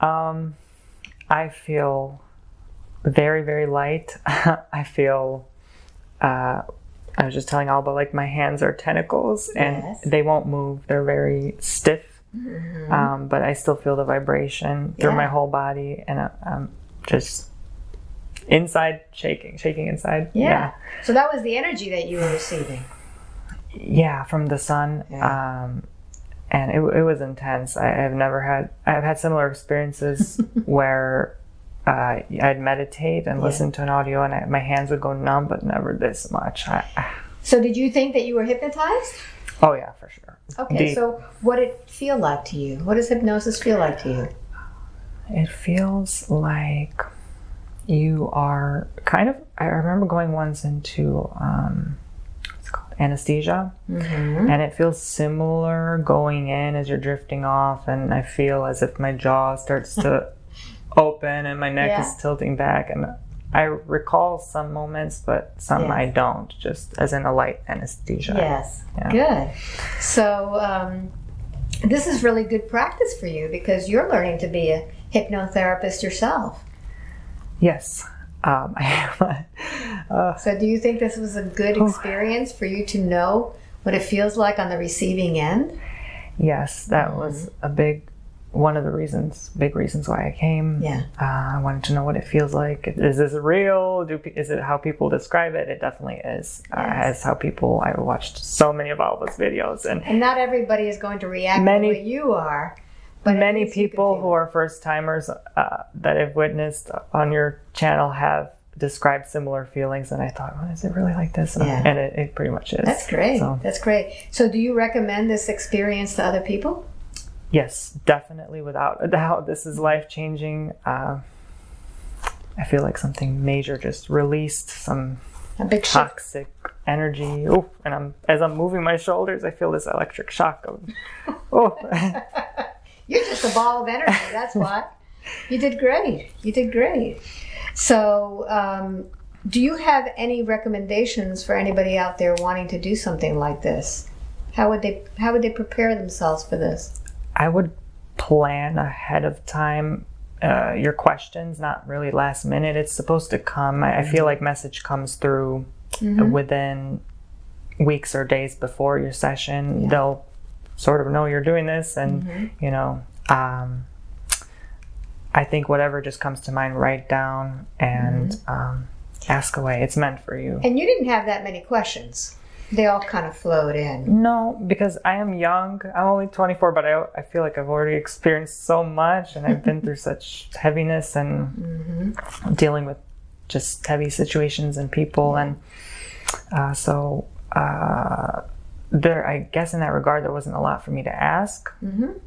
um, I feel very, very light. I feel. Uh, I was just telling Alba like my hands are tentacles and Yes. they won't move. They're very stiff um, but I still feel the vibration through Yeah. my whole body, and I, I'm just inside shaking, shaking inside. Yeah. So that was the energy that you were receiving. yeah, from the sun. Yeah. Um, and it, it was intense. I have never had, I've had similar experiences where uh, I'd meditate and Yeah. listen to an audio and I, my hands would go numb, but never this much. I- So did you think that you were hypnotized? oh, yeah, for sure. Okay. So what did it feel like to you? What does hypnosis feel like to you? It feels like you are kind of. I remember going once into um, what's called anesthesia, Mm-hmm. and it feels similar going in as you're drifting off, and I feel as if my jaw starts to open and my neck Yeah. is tilting back, and I recall some moments, but some Yeah. I don't. Just as in a light anesthesia. Yes. Yeah. Good. So um, this is really good practice for you because you're learning to be a hypnotherapist yourself. Yes. Um, I am. uh, So do you think this was a good Oh. experience for you to know what it feels like on the receiving end? Yes, that Mm-hmm. was a big one of the reasons, big reasons why I came. Yeah. Uh, I wanted to know what it feels like. Is this real? Do is it how people describe it? It definitely is. Uh, as how people. I watched so many of Alba's videos, and And not everybody is going to react Many- the way you are. But many least you can people who are first timers uh, that I've witnessed on your channel have described similar feelings, and I thought, well, is it really like this? Yeah. And it, it pretty much is. That's great. So, That's great. So do you recommend this experience to other people? Yes, definitely, without a doubt, this is life changing. Uh, I feel like something major just released some A big shift. toxic energy. Oh, and I'm as I'm moving my shoulders, I feel this electric shock of oh. You're just a ball of energy. That's why You did great. You did great. So, um, do you have any recommendations for anybody out there wanting to do something like this? How would they How would they prepare themselves for this? I would plan ahead of time uh, your questions, not really last minute. It's supposed to come. I, I feel like message comes through within weeks or days before your session. They'll sort of know you're doing this, and you know. Um, I think whatever just comes to mind, write down and um, ask away. It's meant for you. And you didn't have that many questions. They all kind of flowed in. No, because I am young. I'm only 24, but I, I feel like I've already experienced so much and I've been through such heaviness and dealing with just heavy situations and people. And uh, so, uh, there, I guess in that regard, there wasn't a lot for me to ask. Mhm.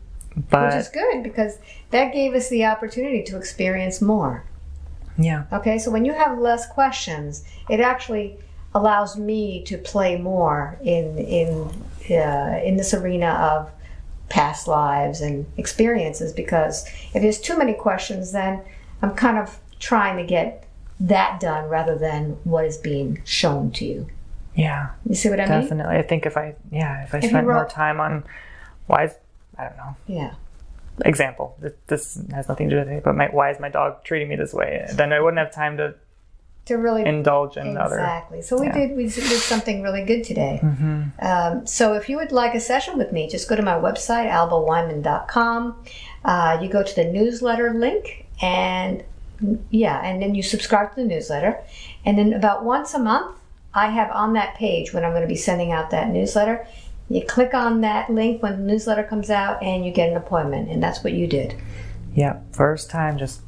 But Which is good because that gave us the opportunity to experience more. yeah, Okay, so when you have less questions, it actually allows me to play more in in uh, in this arena of past lives and experiences. Because if there's too many questions, then I'm kind of trying to get that done rather than what is being shown to you. yeah, You see what I mean? definitely. I think if I, yeah, if I you spent more time on why is, I don't know, Yeah. example. This has nothing to do with it, but my, why is my dog treating me this way? Then I wouldn't have time to To really indulge in other. Exactly. So we yeah. Mm-hmm. did we did something really good today. Um, so if you would like a session with me, just go to my website albaweinman.com. Uh, you go to the newsletter link and yeah, and then you subscribe to the newsletter. And then about once a month, I have on that page when I'm going to be sending out that newsletter. You click on that link when the newsletter comes out, and you get an appointment. And that's what you did. Yeah, first time, just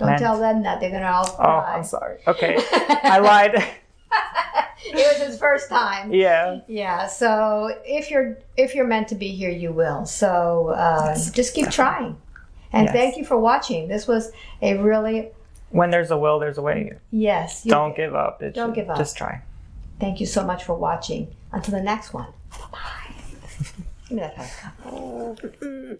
Don't Meant- tell them that; they're going to all cry. oh. I'm sorry. Okay, I lied. it was his first time. yeah, Yeah, so if you're if you're meant to be here, you will. So uh, just keep trying. And Yes. thank you for watching. This was a really when there's a will, there's a way. yes. you- Don't give up. It Don't should- give up. Just try. Thank you so much for watching. Until the next one. Bye. Give me that hug.